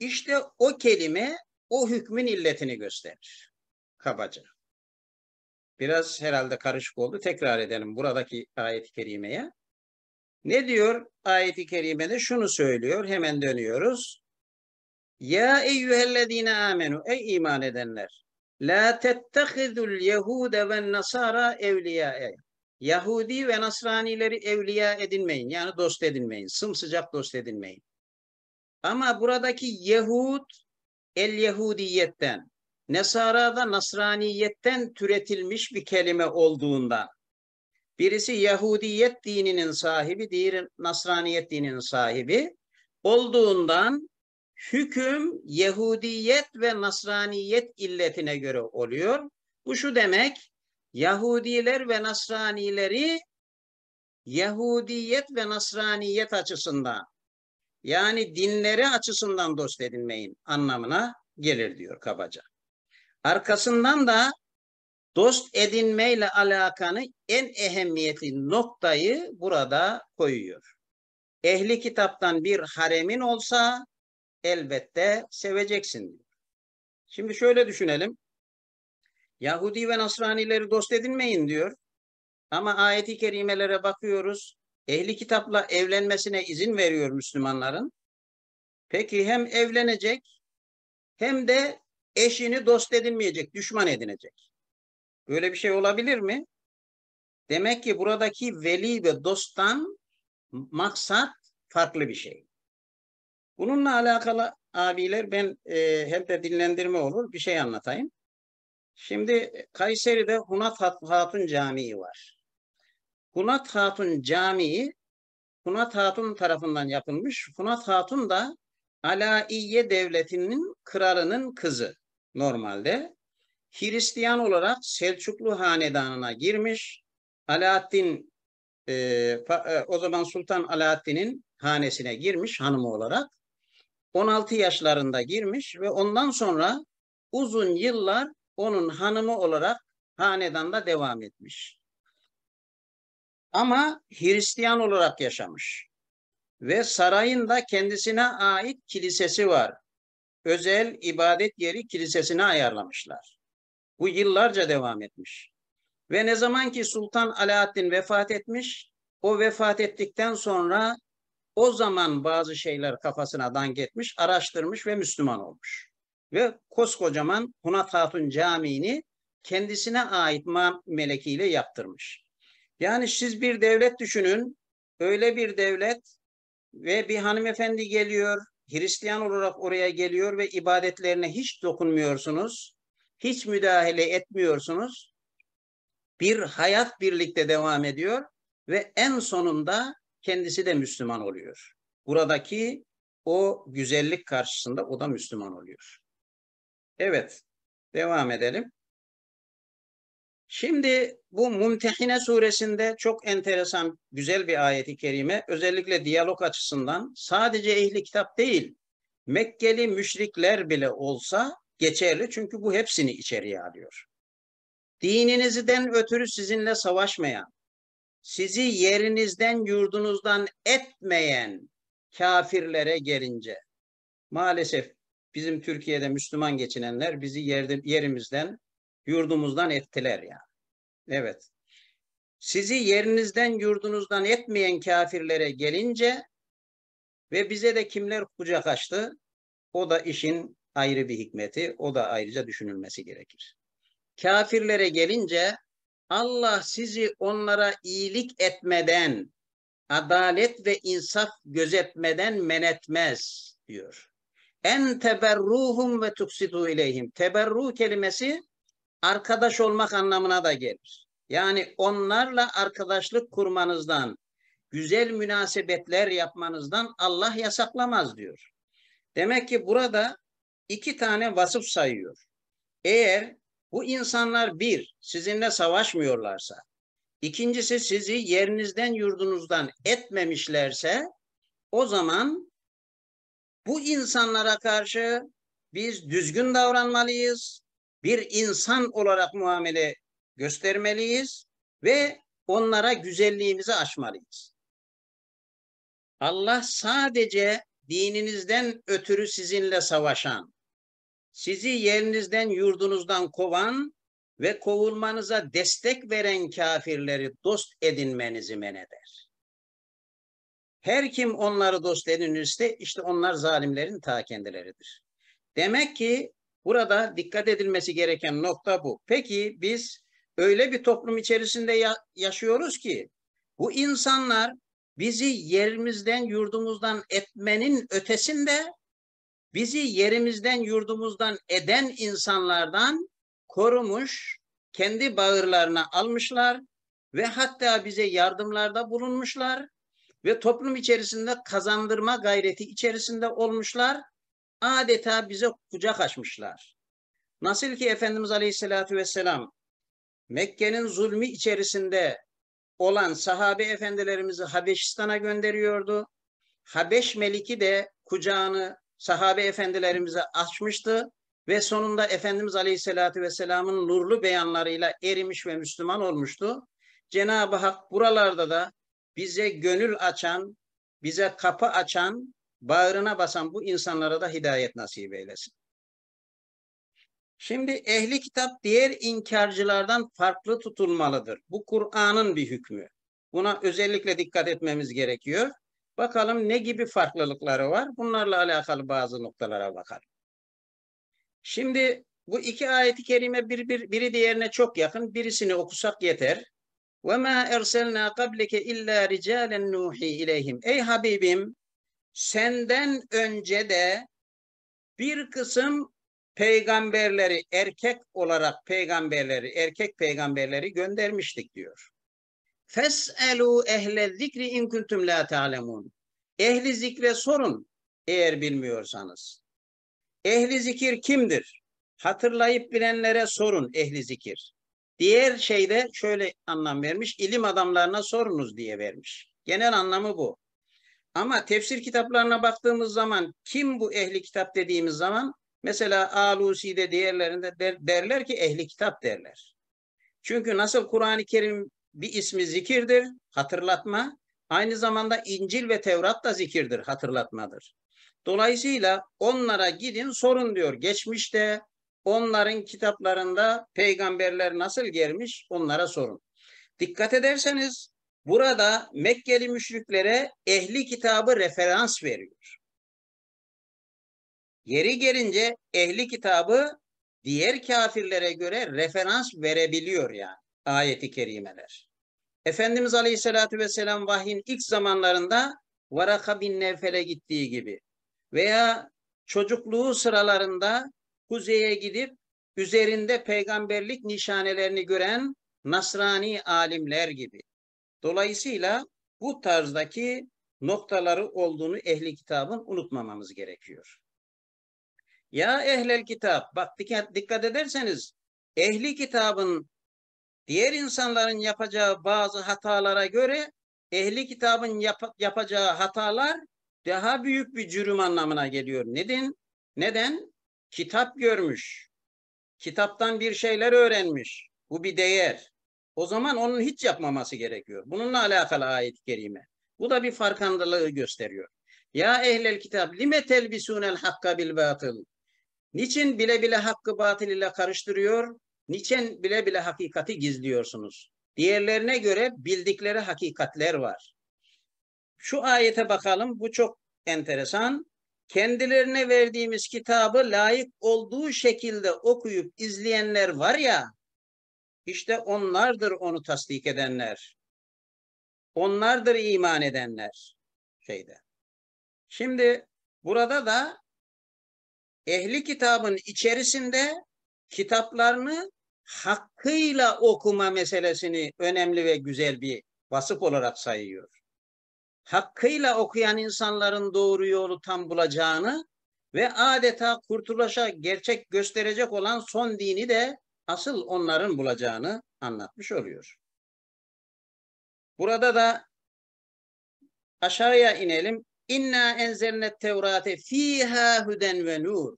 işte o kelime o hükmün illetini gösterir. Kabaca. Biraz herhalde karışık oldu. Tekrar edelim buradaki ayet-i kerimeye. Ne diyor ayet-i kerimede? Şunu söylüyor. Hemen dönüyoruz. Ya eyyühellezine amenu. Ey iman edenler. La tettehidul yehude ve nasara evliya'e. Yahudi ve Nasranileri evliya edinmeyin. Yani dost edinmeyin. Sımsıcak dost edinmeyin. Ama buradaki Yehud el Yahudiyetten, Nesara'da Nasraniyetten türetilmiş bir kelime olduğundan birisi Yahudiyet dininin sahibi, diğeri Nasraniyet dininin sahibi olduğundan hüküm Yahudiyet ve Nasraniyet illetine göre oluyor. Bu şu demek, Yahudiler ve Nasranileri Yahudiyet ve Nasraniyet açısından yani dinleri açısından dost edinmeyin anlamına gelir diyor kabaca. Arkasından da dost edinmeyle alakalı en ehemmiyetli noktayı burada koyuyor. Ehli kitaptan bir haremin olsa elbette seveceksin diyor. Şimdi şöyle düşünelim. Yahudi ve Nasranileri dost edinmeyin diyor. Ama ayeti kerimelere bakıyoruz. Ehli kitapla evlenmesine izin veriyor Müslümanların. Peki hem evlenecek hem de eşini dost edinmeyecek, düşman edinecek. Böyle bir şey olabilir mi? Demek ki buradaki veli ve dosttan maksat farklı bir şey. Bununla alakalı abiler ben e, hem de dinlendirme olur bir şey anlatayım. Şimdi Kayseri'de Hunat Hatun Camii var. Hunat Hatun Camii Hunat Hatun tarafından yapılmış. Hunat Hatun da Alaiye Devleti'nin kralının kızı normalde. Hristiyan olarak Selçuklu Hanedanı'na girmiş. Alaaddin e, e, o zaman Sultan Alaaddin'in hanesine girmiş hanımı olarak. 16 yaşlarında girmiş ve ondan sonra uzun yıllar onun hanımı olarak hanedanda devam etmiş. Ama Hristiyan olarak yaşamış. Ve sarayında kendisine ait kilisesi var. Özel ibadet yeri kilisesine ayarlamışlar. Bu yıllarca devam etmiş. Ve ne zaman ki Sultan Alaaddin vefat etmiş, o vefat ettikten sonra o zaman bazı şeyler kafasına dank etmiş, araştırmış ve Müslüman olmuş. Ve koskocaman Hunat Hatun Camii'ni kendisine ait melekiyle yaptırmış. Yani siz bir devlet düşünün, öyle bir devlet ve bir hanımefendi geliyor, Hristiyan olarak oraya geliyor ve ibadetlerine hiç dokunmuyorsunuz, hiç müdahale etmiyorsunuz. Bir hayat birlikte devam ediyor ve en sonunda kendisi de Müslüman oluyor. Buradaki o güzellik karşısında o da Müslüman oluyor. Evet, devam edelim. Şimdi bu Mumtehine suresinde çok enteresan, güzel bir ayeti kerime. Özellikle diyalog açısından sadece ehli kitap değil, Mekkeli müşrikler bile olsa geçerli. Çünkü bu hepsini içeriye alıyor. Dininizden ötürü sizinle savaşmayan, sizi yerinizden yurdunuzdan etmeyen kafirlere gelince maalesef bizim Türkiye'de Müslüman geçinenler bizi yerde, yerimizden yurdumuzdan ettiler ya. Evet. Sizi yerinizden yurdunuzdan etmeyen kafirlere gelince ve bize de kimler kucak açtı? O da işin ayrı bir hikmeti. O da ayrıca düşünülmesi gerekir. Kafirlere gelince Allah sizi onlara iyilik etmeden, adalet ve insaf gözetmeden men etmez diyor. En teberruhum ve tuksitu ileyhim. Teberru kelimesi arkadaş olmak anlamına da gelir. Yani onlarla arkadaşlık kurmanızdan, güzel münasebetler yapmanızdan Allah yasaklamaz diyor. Demek ki burada iki tane vasıf sayıyor. Eğer bu insanlar bir, sizinle savaşmıyorlarsa, ikincisi sizi yerinizden yurdunuzdan etmemişlerse, o zaman bu insanlara karşı biz düzgün davranmalıyız, bir insan olarak muamele göstermeliyiz ve onlara güzelliğimizi aşmalıyız. Allah sadece dininizden ötürü sizinle savaşan, sizi yerinizden yurdunuzdan kovan ve kovulmanıza destek veren kafirleri dost edinmenizi men eder. Her kim onları dost edinirse işte onlar zalimlerin ta kendileridir. Demek ki burada dikkat edilmesi gereken nokta bu. Peki biz öyle bir toplum içerisinde ya yaşıyoruz ki bu insanlar bizi yerimizden yurdumuzdan etmenin ötesinde bizi yerimizden yurdumuzdan eden insanlardan korumuş, kendi bağırlarına almışlar ve hatta bize yardımlarda bulunmuşlar ve toplum içerisinde kazandırma gayreti içerisinde olmuşlar. Adeta bize kucak açmışlar. Nasıl ki Efendimiz Aleyhisselatü Vesselam Mekke'nin zulmü içerisinde olan sahabe efendilerimizi Habeşistan'a gönderiyordu. Habeş Meliki de kucağını sahabe efendilerimize açmıştı ve sonunda Efendimiz Aleyhisselatü Vesselam'ın nurlu beyanlarıyla erimiş ve Müslüman olmuştu. Cenab-ı Hak buralarda da bize gönül açan, bize kapı açan, bağrına basan bu insanlara da hidayet nasip eylesin. Şimdi ehli kitap diğer inkarcılardan farklı tutulmalıdır. Bu Kur'an'ın bir hükmü. Buna özellikle dikkat etmemiz gerekiyor. Bakalım ne gibi farklılıkları var? Bunlarla alakalı bazı noktalara bakalım. Şimdi bu iki ayeti kerime bir, bir, biri diğerine çok yakın. Birisini okusak yeter. وَمَا اَرْسَلْنَا قَبْلِكَ اِلَّا رِجَالًا نُوحِي اِلَيْهِمْ Ey Habibim senden önce de bir kısım peygamberleri erkek olarak peygamberleri erkek peygamberleri göndermiştik diyor. Fes'elu ehle zikri in kuntum la ta'lemun. Ehli zikre sorun eğer bilmiyorsanız. Ehli zikir kimdir? Hatırlayıp bilenlere sorun ehli zikir. Diğer şeyde şöyle anlam vermiş, ilim adamlarına sorunuz diye vermiş. Genel anlamı bu. Ama tefsir kitaplarına baktığımız zaman kim bu ehli kitap dediğimiz zaman mesela Alusi'de diğerlerinde der, derler ki ehli kitap derler. Çünkü nasıl Kur'an-ı Kerim bir ismi zikirdir, hatırlatma. Aynı zamanda İncil ve Tevrat da zikirdir, hatırlatmadır. Dolayısıyla onlara gidin sorun diyor. Geçmişte onların kitaplarında peygamberler nasıl gelmiş onlara sorun. Dikkat ederseniz burada Mekkeli müşriklere ehli kitabı referans veriyor. Yeri gelince ehli kitabı diğer kafirlere göre referans verebiliyor yani ayeti kerimeler. Efendimiz Aleyhisselatü Vesselam vahyin ilk zamanlarında Varaka bin Nevfel'e gittiği gibi veya çocukluğu sıralarında kuzeye gidip üzerinde peygamberlik nişanelerini gören Nasrani alimler gibi. Dolayısıyla bu tarzdaki noktaları olduğunu ehli kitabın unutmamamız gerekiyor. Ya ehlel kitap, bak dikkat, ederseniz ehli kitabın diğer insanların yapacağı bazı hatalara göre ehli kitabın yap, yapacağı hatalar daha büyük bir cürüm anlamına geliyor. Neden? Neden? Kitap görmüş. Kitaptan bir şeyler öğrenmiş. Bu bir değer. O zaman onun hiç yapmaması gerekiyor. Bununla alakalı ayet-i kerime. Bu da bir farkındalığı gösteriyor. Ya ehlel kitap lime telbisunel hakka bil batıl. Niçin bile bile hakkı batıl ile karıştırıyor? Niçin bile bile hakikati gizliyorsunuz? Diğerlerine göre bildikleri hakikatler var. Şu ayete bakalım. Bu çok enteresan. Kendilerine verdiğimiz kitabı layık olduğu şekilde okuyup izleyenler var ya, İşte onlardır onu tasdik edenler. Onlardır iman edenler şeyde. Şimdi burada da ehli kitabın içerisinde kitaplarını hakkıyla okuma meselesini önemli ve güzel bir vasıf olarak sayıyor. Hakkıyla okuyan insanların doğru yolu tam bulacağını ve adeta kurtuluşa gerçek gösterecek olan son dini de asıl onların bulacağını anlatmış oluyor. Burada da aşağıya inelim. İnna enzelnet tevrate fiha huden ve nur.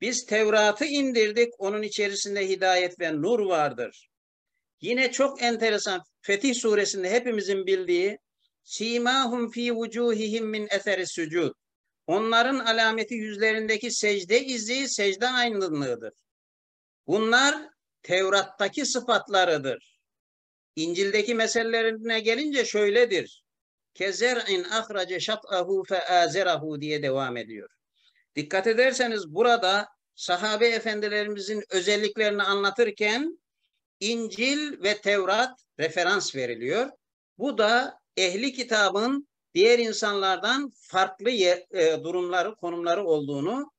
Biz Tevrat'ı indirdik. Onun içerisinde hidayet ve nur vardır. Yine çok enteresan Fetih suresinde hepimizin bildiği simahum fi vucuhihim min eseri sucud. Onların alameti yüzlerindeki secde izi, secde aynılığıdır. Bunlar Tevrat'taki sıfatlarıdır. İncil'deki meselelerine gelince şöyledir. Kezer'in ahrace şat'ahu fe azerahu diye devam ediyor. Dikkat ederseniz burada sahabe efendilerimizin özelliklerini anlatırken İncil ve Tevrat referans veriliyor. Bu da ehli kitabın diğer insanlardan farklı e, durumları, konumları olduğunu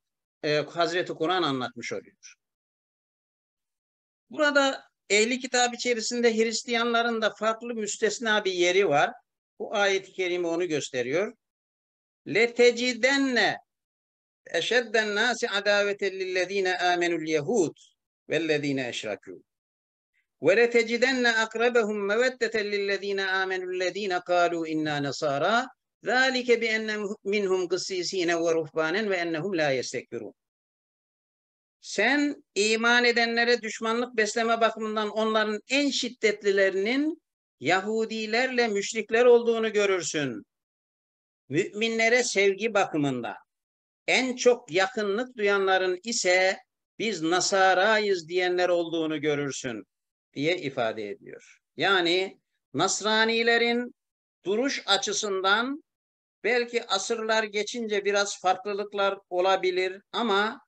e, Hazreti Kur'an anlatmış oluyor. Burada ehli kitap içerisinde Hristiyanların da farklı müstesna bir yeri var. Bu ayet-i kerime onu gösteriyor. لَتَجِدَنَّ اَشَدَّ النَّاسِ عَدَاوَةً لِلَّذ۪ينَ آمَنُوا الْيَهُودِ وَالَّذ۪ينَ اَشْرَكُوا وَلَتَجِدَنَّ أَقْرَبَهُمْ مَوَدَّةً لِلَّذ۪ينَ آمَنُوا الَّذ۪ينَ قَالُوا إِنَّا نَصَارَى ذَٰلِكَ بِأَنَّ مِنْهُمْ قِسِّيس۪ينَ وَرُهْبَانًا وَاَنَّهُمْ لَا يَسْتَكْبِرُونَ sen iman edenlere düşmanlık besleme bakımından onların en şiddetlilerinin Yahudilerle müşrikler olduğunu görürsün. Müminlere sevgi bakımından en çok yakınlık duyanların ise biz Nasarayız diyenler olduğunu görürsün diye ifade ediyor. Yani Nasranilerin duruş açısından belki asırlar geçince biraz farklılıklar olabilir ama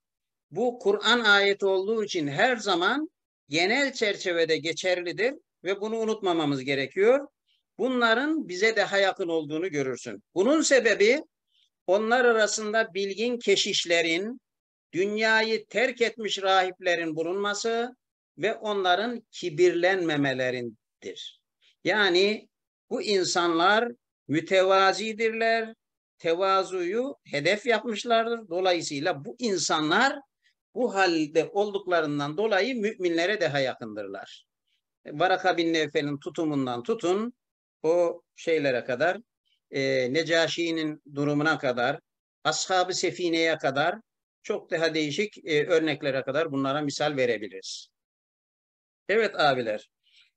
bu Kur'an ayeti olduğu için her zaman genel çerçevede geçerlidir ve bunu unutmamamız gerekiyor. Bunların bize daha yakın olduğunu görürsün. Bunun sebebi onlar arasında bilgin keşişlerin, dünyayı terk etmiş rahiplerin bulunması ve onların kibirlenmemelerindir. Yani bu insanlar mütevazidirler, tevazuyu hedef yapmışlardır. Dolayısıyla bu insanlar bu halde olduklarından dolayı müminlere daha yakındırlar. Varaka bin Nevfel'in tutumundan tutun o şeylere kadar e, Necaşi'nin durumuna kadar Ashab-ı Sefine'ye kadar çok daha değişik e, örneklere kadar bunlara misal verebiliriz. Evet abiler.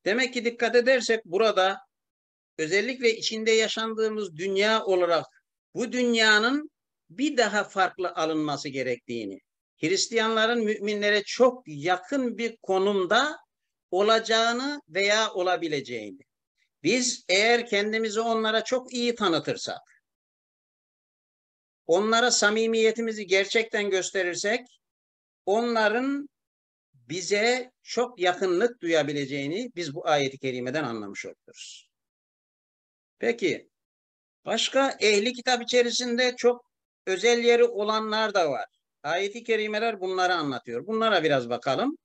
Demek ki dikkat edersek burada özellikle içinde yaşandığımız dünya olarak bu dünyanın bir daha farklı alınması gerektiğini, Hristiyanların müminlere çok yakın bir konumda olacağını veya olabileceğini. Biz eğer kendimizi onlara çok iyi tanıtırsak, onlara samimiyetimizi gerçekten gösterirsek, onların bize çok yakınlık duyabileceğini biz bu ayeti kerimeden anlamış oluyoruz. Peki, başka ehli kitap içerisinde çok özel yeri olanlar da var. Ayeti kerimeler bunları anlatıyor. Bunlara biraz bakalım.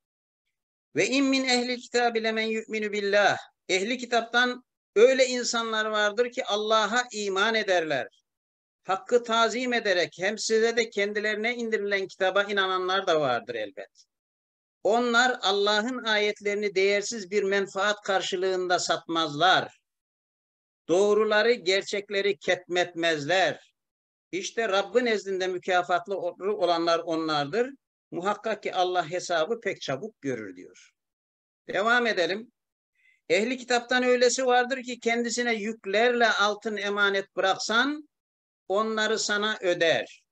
Ve in ehli kitabi lemen yu'minu billah. Ehli kitaptan öyle insanlar vardır ki Allah'a iman ederler. Hakkı tazim ederek hem size de kendilerine indirilen kitaba inananlar da vardır elbet. Onlar Allah'ın ayetlerini değersiz bir menfaat karşılığında satmazlar. Doğruları, gerçekleri ketmetmezler. İşte Rabbin nezdinde mükafatlı olanlar onlardır. Muhakkak ki Allah hesabı pek çabuk görür diyor. Devam edelim. Ehli kitaptan öylesi vardır ki kendisine yüklerle altın emanet bıraksan onları sana öder.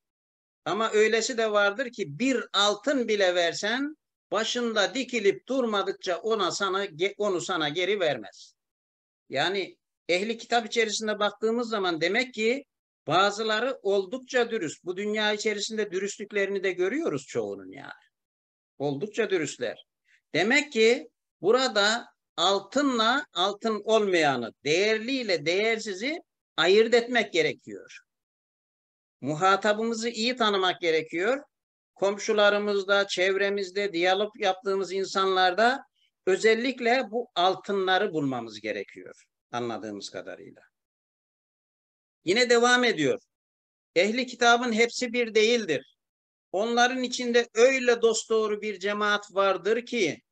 Ama öylesi de vardır ki bir altın bile versen başında dikilip durmadıkça ona sana onu sana geri vermez. Yani ehli kitap içerisinde baktığımız zaman demek ki bazıları oldukça dürüst. Bu dünya içerisinde dürüstlüklerini de görüyoruz çoğunun yani. Oldukça dürüstler. Demek ki Burada altınla altın olmayanı, değerliyle değersizi ayırt etmek gerekiyor. Muhatabımızı iyi tanımak gerekiyor. Komşularımızda, çevremizde, diyalog yaptığımız insanlarda özellikle bu altınları bulmamız gerekiyor anladığımız kadarıyla. Yine devam ediyor. Ehli kitabın hepsi bir değildir. Onların içinde öyle dosdoğru bir cemaat vardır ki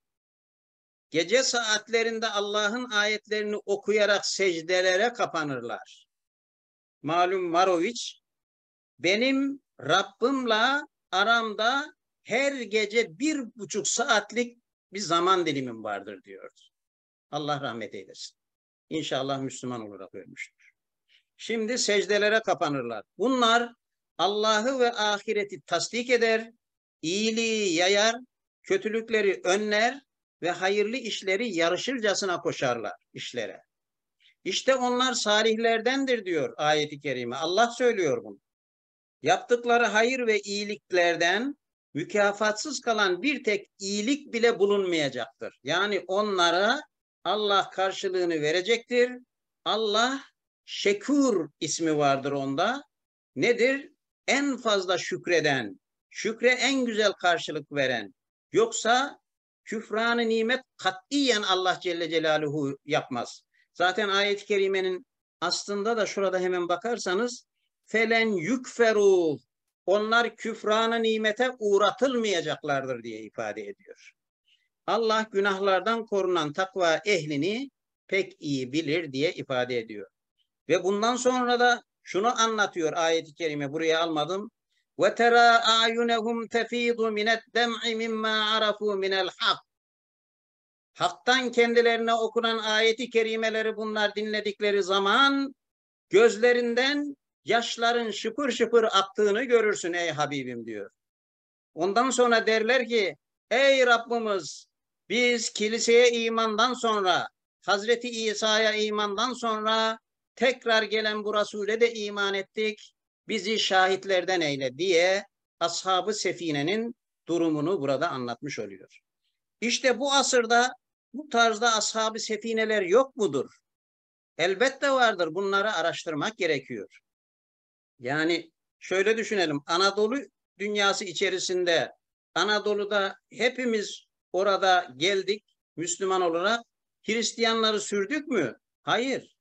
gece saatlerinde Allah'ın ayetlerini okuyarak secdelere kapanırlar. Malum Maroviç benim Rabbimle aramda her gece bir buçuk saatlik bir zaman dilimim vardır diyor. Allah rahmet eylesin. İnşallah Müslüman olarak ölmüştür. Şimdi secdelere kapanırlar. Bunlar Allah'ı ve ahireti tasdik eder, iyiliği yayar, kötülükleri önler ve hayırlı işleri yarışırcasına koşarlar işlere. İşte onlar salihlerdendir diyor ayeti kerime. Allah söylüyor bunu. Yaptıkları hayır ve iyiliklerden mükafatsız kalan bir tek iyilik bile bulunmayacaktır. Yani onlara Allah karşılığını verecektir. Allah Şekur ismi vardır onda. Nedir? En fazla şükreden, şükre en güzel karşılık veren. Yoksa küfranı nimet katiyen Allah Celle Celaluhu yapmaz. Zaten ayet-i kerimenin aslında da şurada hemen bakarsanız felen yükferu onlar küfranı nimete uğratılmayacaklardır diye ifade ediyor. Allah günahlardan korunan takva ehlini pek iyi bilir diye ifade ediyor. Ve bundan sonra da şunu anlatıyor ayet-i kerime buraya almadım. Ve tera ayunehum tefidu minet dem'i mimma arafu minel hak. Hak'tan kendilerine okunan ayeti kerimeleri bunlar dinledikleri zaman gözlerinden yaşların şıpır şıpır aktığını görürsün ey Habibim diyor. Ondan sonra derler ki ey Rabbimiz biz kiliseye imandan sonra Hazreti İsa'ya imandan sonra tekrar gelen bu Resul'e de iman ettik. Bizi şahitlerden eyle diye ashabı sefinenin durumunu burada anlatmış oluyor. İşte bu asırda bu tarzda ashabı sefineler yok mudur? Elbette vardır. Bunları araştırmak gerekiyor. Yani şöyle düşünelim. Anadolu dünyası içerisinde Anadolu'da hepimiz orada geldik Müslüman olarak. Hristiyanları sürdük mü? Hayır.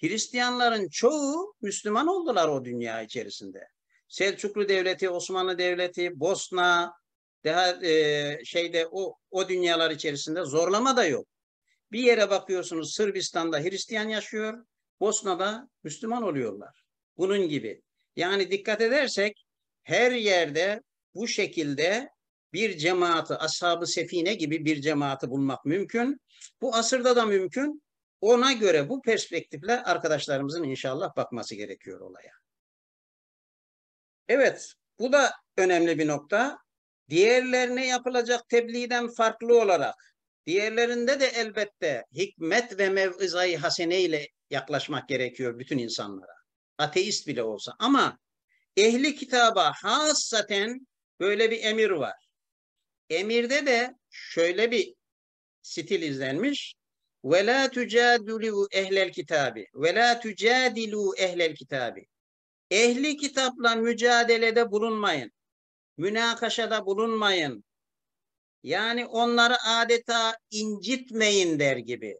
Hristiyanların çoğu Müslüman oldular o dünya içerisinde. Selçuklu Devleti, Osmanlı Devleti, Bosna, daha e, şeyde o o dünyalar içerisinde zorlama da yok. Bir yere bakıyorsunuz Sırbistan'da Hristiyan yaşıyor, Bosna'da Müslüman oluyorlar. Bunun gibi. Yani dikkat edersek her yerde bu şekilde bir cemaati, ashab-ı sefine gibi bir cemaati bulmak mümkün. Bu asırda da mümkün. Ona göre bu perspektifle arkadaşlarımızın inşallah bakması gerekiyor olaya. Evet, bu da önemli bir nokta. Diğerlerine yapılacak tebliğden farklı olarak diğerlerinde de elbette hikmet ve mev'izayı hasene ile yaklaşmak gerekiyor bütün insanlara. Ateist bile olsa ama ehli kitaba hassaten böyle bir emir var. Emirde de şöyle bir stil izlenmiş. Ve la tucadilu ehlel kitabi. Ve la tucadilu ehlel kitabi. Ehli kitapla mücadelede bulunmayın. Münakaşada bulunmayın. Yani onları adeta incitmeyin der gibi.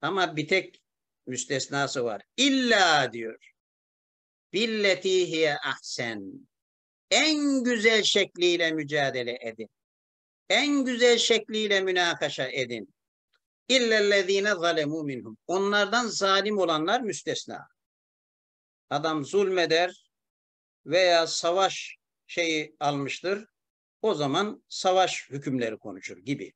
Ama bir tek müstesnası var. İlla diyor. Billeti ahsen. En güzel şekliyle mücadele edin en güzel şekliyle münakaşa edin. İllellezine zalemu minhum. Onlardan zalim olanlar müstesna. Adam zulmeder veya savaş şeyi almıştır. O zaman savaş hükümleri konuşur gibi.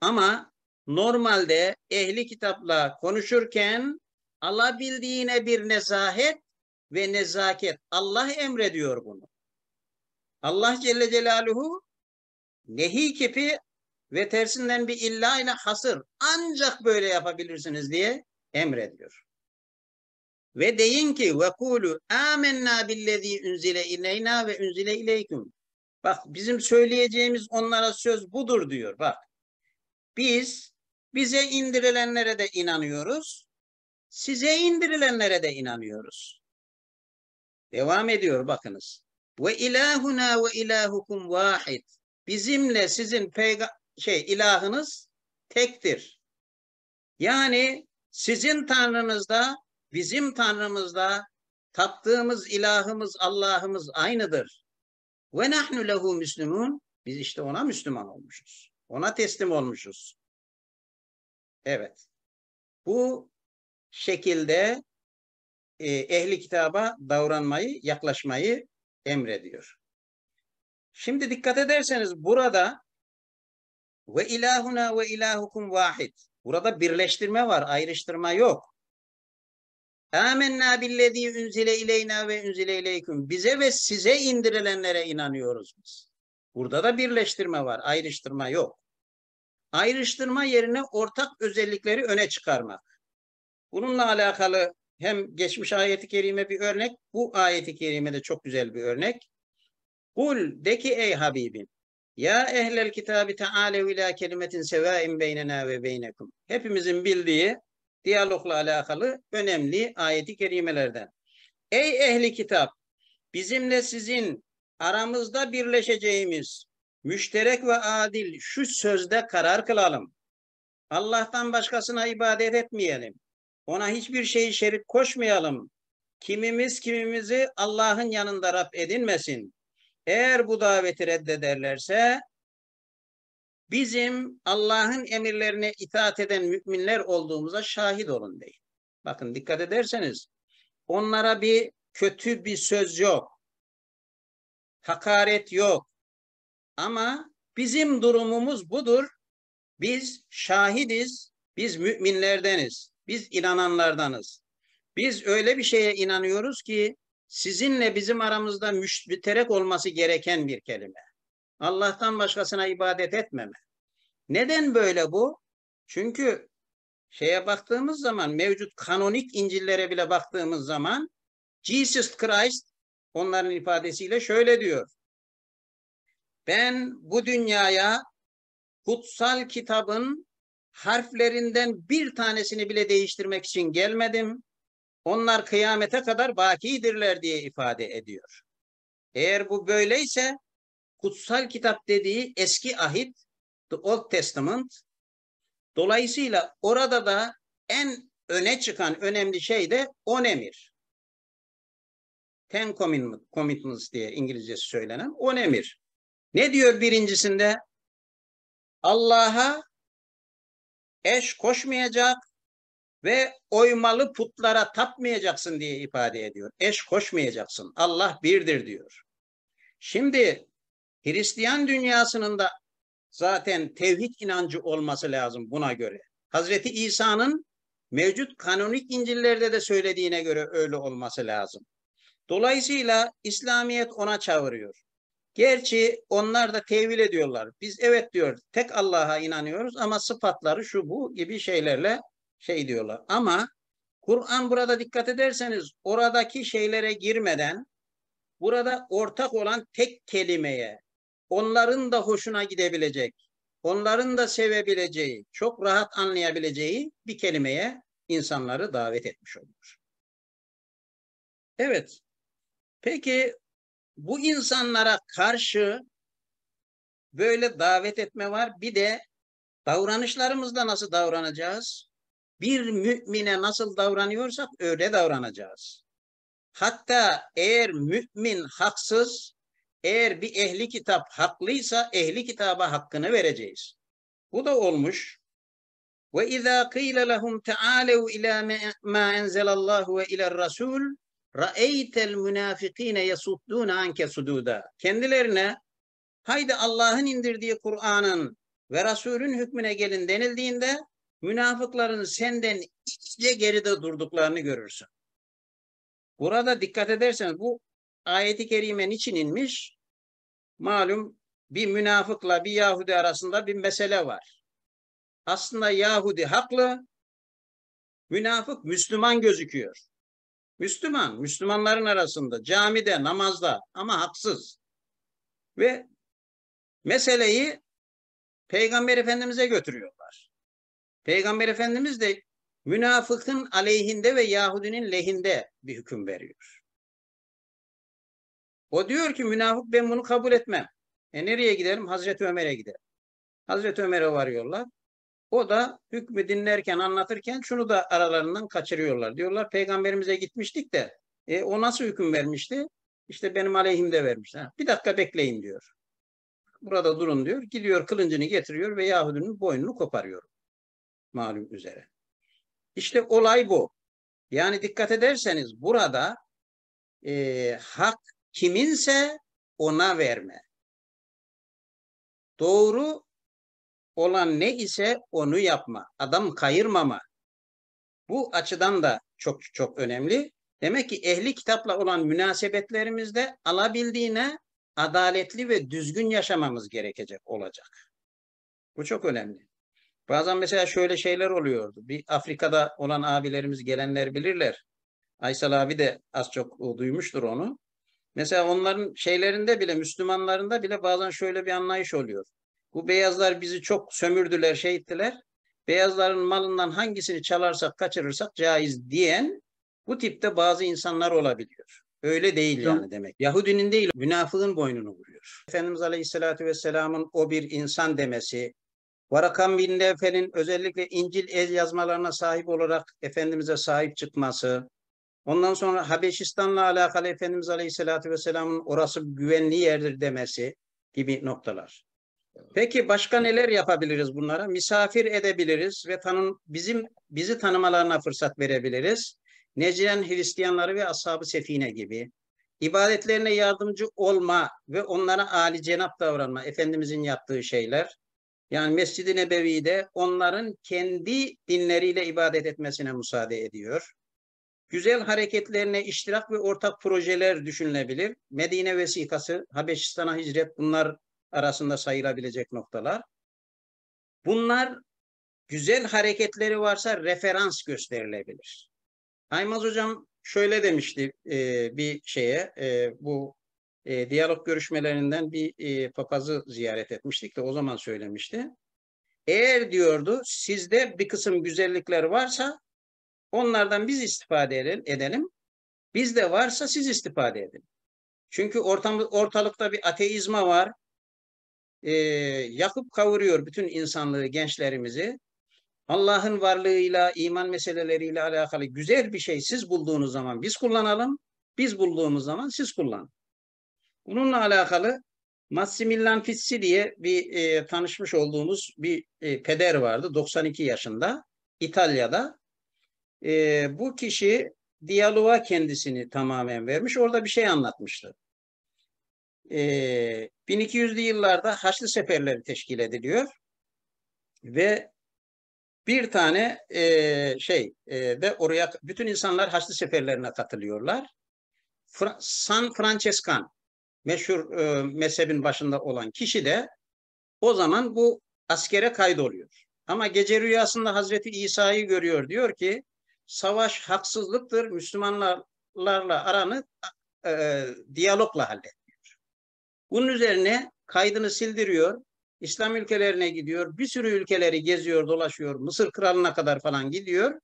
Ama normalde ehli kitapla konuşurken alabildiğine bir nezahet ve nezaket. Allah emrediyor bunu. Allah Celle Celaluhu nehi kipi ve tersinden bir illa ile hasır ancak böyle yapabilirsiniz diye emrediyor. Ve deyin ki ve kulu amennâ billezî unzile ileyna ve unzile ileyküm. Bak bizim söyleyeceğimiz onlara söz budur diyor bak. Biz bize indirilenlere de inanıyoruz. Size indirilenlere de inanıyoruz. Devam ediyor bakınız. Ve ilahuna ve ilahukum vahid. Bizimle sizin peyga şey ilahınız tektir. Yani sizin tanrınız da bizim tanrımız da taptığımız ilahımız Allah'ımız aynıdır. Ve nahnu lehu müslümun. Biz işte ona Müslüman olmuşuz. Ona teslim olmuşuz. Evet. Bu şekilde e, ehli kitaba davranmayı, yaklaşmayı emrediyor. Şimdi dikkat ederseniz burada ve ilahuna ve ilahukum vahid. Burada birleştirme var, ayrıştırma yok. Âmennâ billezî unzile ileyna ve unzile ileyküm. Bize ve size indirilenlere inanıyoruz biz. Burada da birleştirme var, ayrıştırma yok. Ayrıştırma yerine ortak özellikleri öne çıkarmak. Bununla alakalı hem geçmiş ayeti kerime bir örnek, bu ayeti kerime de çok güzel bir örnek. Kul de ki ey Habibim, ya ehlel kitabı teâlev ila kelimetin sevâin beynena ve beynekum. Hepimizin bildiği diyalogla alakalı önemli ayeti kerimelerden. Ey ehli kitap, bizimle sizin aramızda birleşeceğimiz müşterek ve adil şu sözde karar kılalım. Allah'tan başkasına ibadet etmeyelim. Ona hiçbir şeyi şerik koşmayalım. Kimimiz kimimizi Allah'ın yanında Rab edinmesin. Eğer bu daveti reddederlerse bizim Allah'ın emirlerine itaat eden müminler olduğumuza şahit olun deyin. Bakın dikkat ederseniz onlara bir kötü bir söz yok. Hakaret yok. Ama bizim durumumuz budur. Biz şahidiz, biz müminlerdeniz, biz inananlardanız. Biz öyle bir şeye inanıyoruz ki sizinle bizim aramızda müşterek olması gereken bir kelime. Allah'tan başkasına ibadet etmeme. Neden böyle bu? Çünkü şeye baktığımız zaman mevcut kanonik İncil'lere bile baktığımız zaman Jesus Christ onların ifadesiyle şöyle diyor. Ben bu dünyaya kutsal kitabın harflerinden bir tanesini bile değiştirmek için gelmedim. Onlar kıyamete kadar bakidirler diye ifade ediyor. Eğer bu böyleyse kutsal kitap dediği eski ahit, The Old Testament. Dolayısıyla orada da en öne çıkan önemli şey de on emir. Ten Commitments diye İngilizcesi söylenen on emir. Ne diyor birincisinde? Allah'a eş koşmayacak ve oymalı putlara tapmayacaksın diye ifade ediyor. Eş koşmayacaksın. Allah birdir diyor. Şimdi Hristiyan dünyasının da zaten tevhid inancı olması lazım buna göre. Hazreti İsa'nın mevcut kanonik İncil'lerde de söylediğine göre öyle olması lazım. Dolayısıyla İslamiyet ona çağırıyor. Gerçi onlar da tevil ediyorlar. Biz evet diyor tek Allah'a inanıyoruz ama sıfatları şu bu gibi şeylerle şey diyorlar. Ama Kur'an burada dikkat ederseniz oradaki şeylere girmeden burada ortak olan tek kelimeye onların da hoşuna gidebilecek, onların da sevebileceği, çok rahat anlayabileceği bir kelimeye insanları davet etmiş oluyor. Evet. Peki bu insanlara karşı böyle davet etme var. Bir de davranışlarımızda nasıl davranacağız? Bir mümine nasıl davranıyorsak öyle davranacağız. Hatta eğer mümin haksız, eğer bir ehli kitap haklıysa ehli kitaba hakkını vereceğiz. Bu da olmuş. Ve izâ kîle lehum teâlev ilâ mâ enzelallahu ve ilâ'r rasûl ra'eytel münafikine yasuddûne anke sududa. Kendilerine haydi Allah'ın indirdiği Kur'an'ın ve Resul'ün hükmüne gelin denildiğinde münafıkların senden iyice geride durduklarını görürsün. Burada dikkat ederseniz bu ayeti kerime niçin inmiş? Malum bir münafıkla bir Yahudi arasında bir mesele var. Aslında Yahudi haklı, münafık Müslüman gözüküyor. Müslüman, Müslümanların arasında, camide, namazda ama haksız. Ve meseleyi Peygamber Efendimiz'e götürüyorlar. Peygamber Efendimiz de münafıkın aleyhinde ve Yahudinin lehinde bir hüküm veriyor. O diyor ki münafık ben bunu kabul etmem. E nereye gidelim? Hazreti Ömer'e gidelim. Hazreti Ömer'e varıyorlar. O da hükmü dinlerken, anlatırken şunu da aralarından kaçırıyorlar. Diyorlar peygamberimize gitmiştik de e, o nasıl hüküm vermişti? İşte benim aleyhimde vermiş. Ha, bir dakika bekleyin diyor. Burada durun diyor. Gidiyor kılıncını getiriyor ve Yahudinin boynunu koparıyor. Malum üzere. İşte olay bu. Yani dikkat ederseniz burada e, hak kiminse ona verme. Doğru olan ne ise onu yapma. Adam kayırmama. Bu açıdan da çok çok önemli. Demek ki ehli kitapla olan münasebetlerimizde alabildiğine adaletli ve düzgün yaşamamız gerekecek olacak. Bu çok önemli. Bazen mesela şöyle şeyler oluyordu. Bir Afrika'da olan abilerimiz gelenler bilirler. Aysal abi de az çok duymuştur onu. Mesela onların şeylerinde bile Müslümanlarında bile bazen şöyle bir anlayış oluyor. Bu beyazlar bizi çok sömürdüler, şey ettiler. Beyazların malından hangisini çalarsak, kaçırırsak caiz diyen bu tipte bazı insanlar olabiliyor. Öyle değil yani demek. Yahudinin değil, münafığın boynunu vuruyor. Efendimiz Aleyhisselatü Vesselam'ın o bir insan demesi, Varakam bin Nevfel'in özellikle İncil el yazmalarına sahip olarak Efendimiz'e sahip çıkması, ondan sonra Habeşistan'la alakalı Efendimiz Aleyhisselatü Vesselam'ın orası güvenli yerdir demesi gibi noktalar. Peki başka neler yapabiliriz bunlara? Misafir edebiliriz ve tanım, bizim bizi tanımalarına fırsat verebiliriz. Necren Hristiyanları ve Ashab-ı Sefine gibi ibadetlerine yardımcı olma ve onlara âli cenap davranma, Efendimizin yaptığı şeyler. Yani Mescid-i Nebevi'de onların kendi dinleriyle ibadet etmesine müsaade ediyor. Güzel hareketlerine iştirak ve ortak projeler düşünülebilir. Medine vesikası, Habeşistan'a hicret bunlar arasında sayılabilecek noktalar. Bunlar güzel hareketleri varsa referans gösterilebilir. Aymaz Hocam şöyle demişti e, bir şeye, e, bu e, diyalog görüşmelerinden bir e, papazı ziyaret etmiştik de o zaman söylemişti. Eğer diyordu sizde bir kısım güzellikler varsa onlardan biz istifade edelim. Bizde varsa siz istifade edin. Çünkü ortam, ortalıkta bir ateizma var. E, yakıp kavuruyor bütün insanlığı, gençlerimizi. Allah'ın varlığıyla, iman meseleleriyle alakalı güzel bir şey siz bulduğunuz zaman biz kullanalım. Biz bulduğumuz zaman siz kullanın. Bununla alakalı Massimilian Fizzi diye bir e, tanışmış olduğumuz bir e, peder vardı 92 yaşında İtalya'da. E, bu kişi diyaloğa kendisini tamamen vermiş. Orada bir şey anlatmıştı. E, 1200'lü yıllarda Haçlı Seferleri teşkil ediliyor ve bir tane e, şey e, ve oraya bütün insanlar Haçlı Seferlerine katılıyorlar. Fra San Francescan meşhur e, mezhebin başında olan kişi de o zaman bu askere kaydoluyor. Ama gece rüyasında Hazreti İsa'yı görüyor. Diyor ki savaş haksızlıktır. Müslümanlarla aranı e, diyalogla hallediyor. Bunun üzerine kaydını sildiriyor. İslam ülkelerine gidiyor. Bir sürü ülkeleri geziyor, dolaşıyor. Mısır kralına kadar falan gidiyor.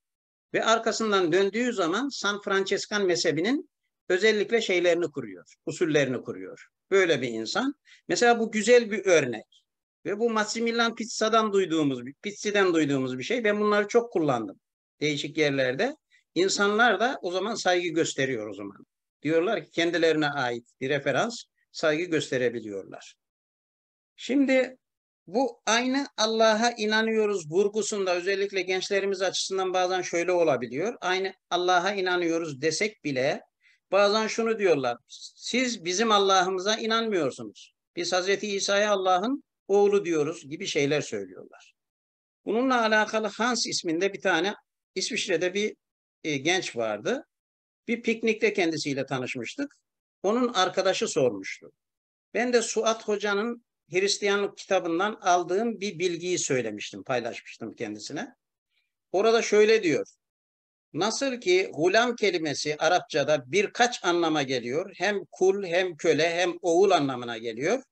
Ve arkasından döndüğü zaman San Francescan mezhebinin özellikle şeylerini kuruyor, usullerini kuruyor. Böyle bir insan. Mesela bu güzel bir örnek. Ve bu Massimilian Pizza'dan duyduğumuz, Pizzi'den duyduğumuz bir şey. Ben bunları çok kullandım değişik yerlerde. İnsanlar da o zaman saygı gösteriyor o zaman. Diyorlar ki kendilerine ait bir referans saygı gösterebiliyorlar. Şimdi bu aynı Allah'a inanıyoruz vurgusunda özellikle gençlerimiz açısından bazen şöyle olabiliyor. Aynı Allah'a inanıyoruz desek bile bazen şunu diyorlar. Siz bizim Allah'ımıza inanmıyorsunuz. Biz Hazreti İsa'ya Allah'ın oğlu diyoruz gibi şeyler söylüyorlar. Bununla alakalı Hans isminde bir tane İsviçre'de bir e, genç vardı. Bir piknikte kendisiyle tanışmıştık. Onun arkadaşı sormuştu. Ben de Suat Hoca'nın Hristiyanlık kitabından aldığım bir bilgiyi söylemiştim, paylaşmıştım kendisine. Orada şöyle diyor. Nasıl ki gulam kelimesi Arapçada birkaç anlama geliyor. Hem kul hem köle hem oğul anlamına geliyor.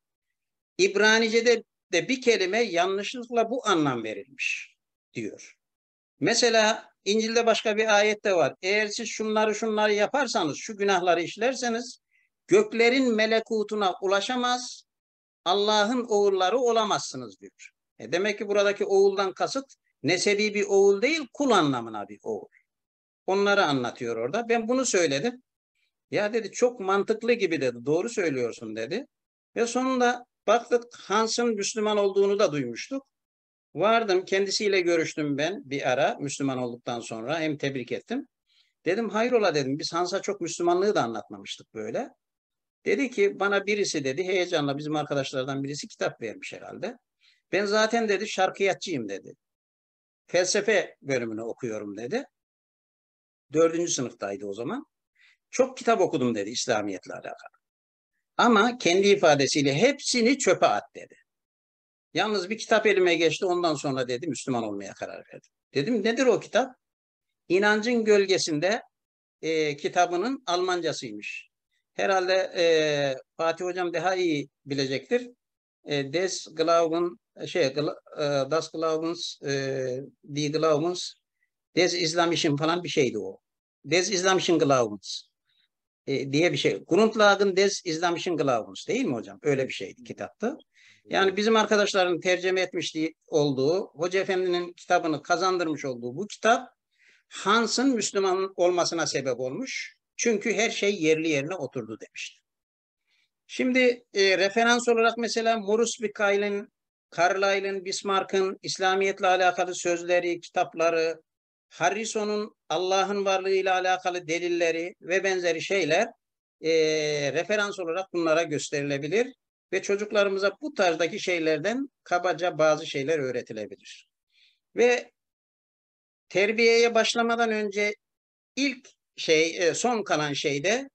İbranice'de de bir kelime yanlışlıkla bu anlam verilmiş diyor. Mesela İncil'de başka bir ayette var. Eğer siz şunları şunları yaparsanız, şu günahları işlerseniz göklerin melekutuna ulaşamaz, Allah'ın oğulları olamazsınız diyor. E demek ki buradaki oğuldan kasıt nesebi bir oğul değil, kul anlamına bir oğul. Onları anlatıyor orada. Ben bunu söyledim. Ya dedi çok mantıklı gibi dedi. Doğru söylüyorsun dedi. Ve sonunda baktık Hans'ın Müslüman olduğunu da duymuştuk. Vardım kendisiyle görüştüm ben bir ara Müslüman olduktan sonra hem tebrik ettim. Dedim hayrola dedim biz Hans'a çok Müslümanlığı da anlatmamıştık böyle. Dedi ki bana birisi dedi heyecanla bizim arkadaşlardan birisi kitap vermiş herhalde. Ben zaten dedi şarkıyatçıyım dedi. Felsefe bölümünü okuyorum dedi. Dördüncü sınıftaydı o zaman. Çok kitap okudum dedi İslamiyetle alakalı. Ama kendi ifadesiyle hepsini çöpe at dedi. Yalnız bir kitap elime geçti ondan sonra dedi Müslüman olmaya karar verdim. Dedim nedir o kitap? İnancın Gölgesinde e, kitabının Almancasıymış. Herhalde e, Fatih Hocam daha iyi bilecektir. E, Des Glauben şey e, Das Glaubens e, Die Glaubens Des Islamischen falan bir şeydi o. Des Islamischen Glaubens e, diye bir şey. Grundlagen des Islamischen Glaubens değil mi hocam? Öyle bir şeydi kitapta. Yani bizim arkadaşların tercüme etmiş olduğu, Hoca Efendi'nin kitabını kazandırmış olduğu bu kitap Hans'ın Müslüman olmasına sebep olmuş. Çünkü her şey yerli yerine oturdu demişti. Şimdi e, referans olarak mesela Morus Bikail'in, Carlyle'in, Bismarck'ın İslamiyetle alakalı sözleri, kitapları, Harrison'un Allah'ın varlığıyla alakalı delilleri ve benzeri şeyler e, referans olarak bunlara gösterilebilir ve çocuklarımıza bu tarzdaki şeylerden kabaca bazı şeyler öğretilebilir. Ve terbiyeye başlamadan önce ilk şey, e, son kalan şey de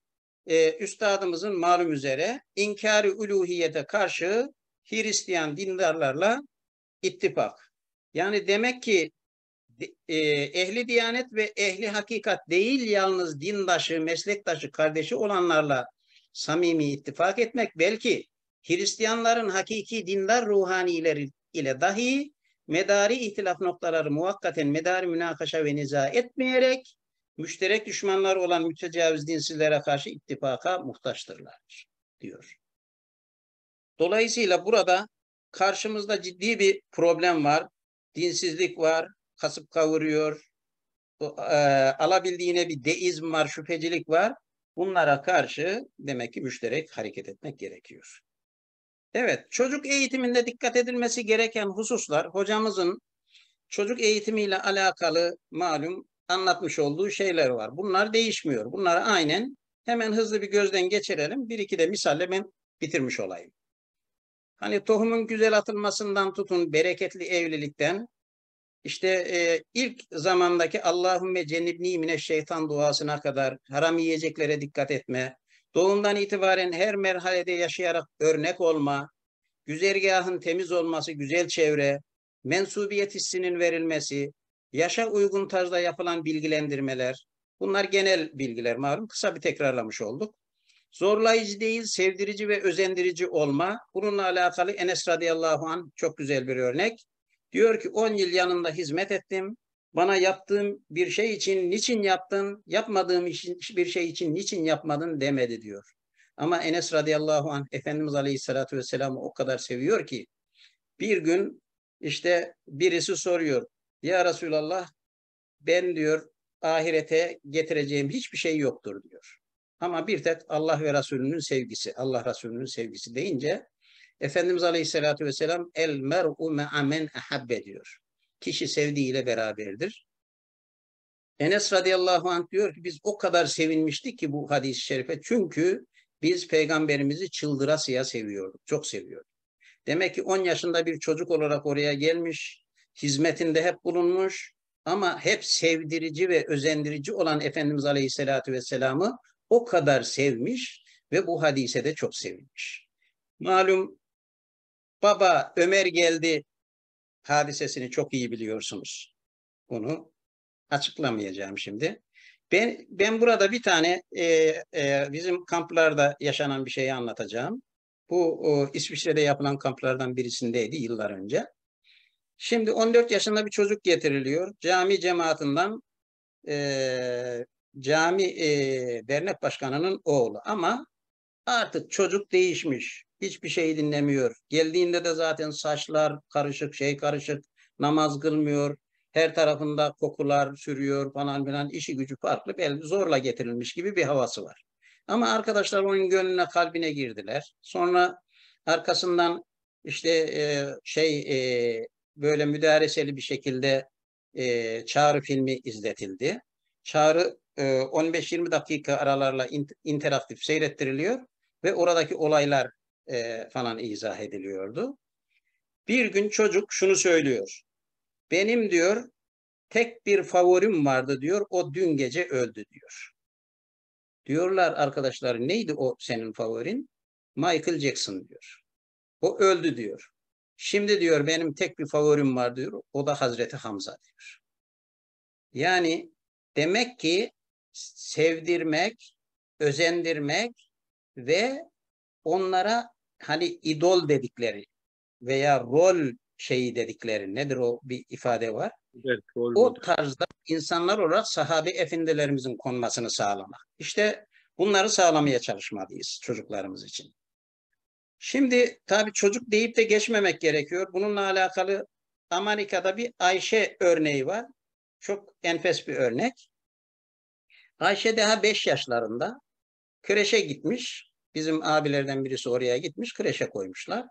e, üstadımızın malum üzere inkari uluhiyete karşı Hristiyan dindarlarla ittifak. Yani demek ki e, ehli diyanet ve ehli hakikat değil yalnız dindaşı, meslektaşı, kardeşi olanlarla samimi ittifak etmek belki Hristiyanların hakiki dindar ruhanileri ile dahi medari ihtilaf noktaları muvakkaten medari münakaşa ve niza etmeyerek müşterek düşmanlar olan mütecaviz dinsizlere karşı ittifaka muhtaçtırlar diyor. Dolayısıyla burada karşımızda ciddi bir problem var. Dinsizlik var, kasıp kavuruyor. E, alabildiğine bir deizm var, şüphecilik var. Bunlara karşı demek ki müşterek hareket etmek gerekiyor. Evet, çocuk eğitiminde dikkat edilmesi gereken hususlar hocamızın çocuk eğitimiyle alakalı malum anlatmış olduğu şeyler var. Bunlar değişmiyor. Bunları aynen hemen hızlı bir gözden geçirelim. Bir iki de misalle ben bitirmiş olayım. Hani tohumun güzel atılmasından tutun bereketli evlilikten işte e, ilk zamandaki Allahümme cennibni mine şeytan duasına kadar haram yiyeceklere dikkat etme, doğumdan itibaren her merhalede yaşayarak örnek olma, güzergahın temiz olması, güzel çevre, mensubiyet hissinin verilmesi, yaşa uygun tarzda yapılan bilgilendirmeler, bunlar genel bilgiler malum. Kısa bir tekrarlamış olduk. Zorlayıcı değil, sevdirici ve özendirici olma. Bununla alakalı Enes radıyallahu an çok güzel bir örnek. Diyor ki 10 yıl yanında hizmet ettim. Bana yaptığım bir şey için niçin yaptın, yapmadığım bir şey için niçin yapmadın demedi diyor. Ama Enes radıyallahu anh Efendimiz aleyhissalatü vesselam'ı o kadar seviyor ki bir gün işte birisi soruyor. Ya Resulallah ben diyor ahirete getireceğim hiçbir şey yoktur diyor. Ama bir tek Allah ve Resulünün sevgisi, Allah Resulünün sevgisi deyince Efendimiz Aleyhisselatü Vesselam el mer'u me'amen ahabbe diyor. Kişi sevdiğiyle beraberdir. Enes radıyallahu anh diyor ki biz o kadar sevinmiştik ki bu hadis-i şerife. Çünkü biz peygamberimizi çıldırasıya seviyorduk. Çok seviyorduk. Demek ki 10 yaşında bir çocuk olarak oraya gelmiş, hizmetinde hep bulunmuş ama hep sevdirici ve özendirici olan Efendimiz Aleyhisselatü Vesselam'ı o kadar sevmiş ve bu hadise de çok sevinmiş. Malum baba Ömer geldi hadisesini çok iyi biliyorsunuz. Bunu açıklamayacağım şimdi. Ben ben burada bir tane e, e, bizim kamplarda yaşanan bir şeyi anlatacağım. Bu o, İsviçre'de yapılan kamplardan birisindeydi yıllar önce. Şimdi 14 yaşında bir çocuk getiriliyor. Cami cemaatinden e, cami e, dernek başkanının oğlu ama artık çocuk değişmiş. Hiçbir şey dinlemiyor. Geldiğinde de zaten saçlar karışık, şey karışık, namaz kılmıyor. Her tarafında kokular sürüyor falan filan. işi gücü farklı. Belki zorla getirilmiş gibi bir havası var. Ama arkadaşlar onun gönlüne, kalbine girdiler. Sonra arkasından işte e, şey e, böyle müdareseli bir şekilde e, Çağrı filmi izletildi. Çağrı e, 15-20 dakika aralarla interaktif seyrettiriliyor ve oradaki olaylar e, falan izah ediliyordu. Bir gün çocuk şunu söylüyor. Benim diyor tek bir favorim vardı diyor. O dün gece öldü diyor. Diyorlar arkadaşlar neydi o senin favorin? Michael Jackson diyor. O öldü diyor. Şimdi diyor benim tek bir favorim var diyor. O da Hazreti Hamza diyor. Yani demek ki sevdirmek, özendirmek ve onlara hani idol dedikleri veya rol şeyi dedikleri nedir o bir ifade var. Evet, o tarzda insanlar olarak sahabe efendilerimizin konmasını sağlamak. İşte bunları sağlamaya çalışmalıyız çocuklarımız için. Şimdi tabii çocuk deyip de geçmemek gerekiyor. Bununla alakalı Amerika'da bir Ayşe örneği var. Çok enfes bir örnek. Ayşe daha 5 yaşlarında kreşe gitmiş. Bizim abilerden birisi oraya gitmiş. Kreşe koymuşlar.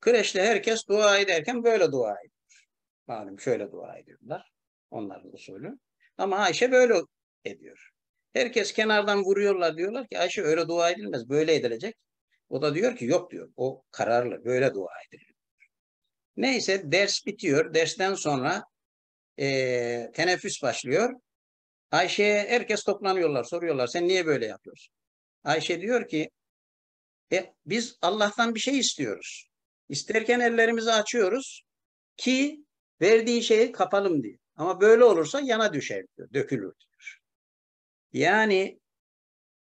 Kreşte herkes dua ederken böyle dua ediyor. Malum şöyle dua ediyorlar. Onların usulü. Ama Ayşe böyle ediyor. Herkes kenardan vuruyorlar diyorlar ki Ayşe öyle dua edilmez. Böyle edilecek. O da diyor ki yok diyor. O kararlı. Böyle dua edilir. Neyse ders bitiyor. Dersten sonra e, teneffüs başlıyor. Ayşe'ye herkes toplanıyorlar. Soruyorlar sen niye böyle yapıyorsun? Ayşe diyor ki e, biz Allah'tan bir şey istiyoruz. İsterken ellerimizi açıyoruz ki verdiği şeyi kapalım diye. Ama böyle olursa yana düşer diyor, dökülür diyor. Yani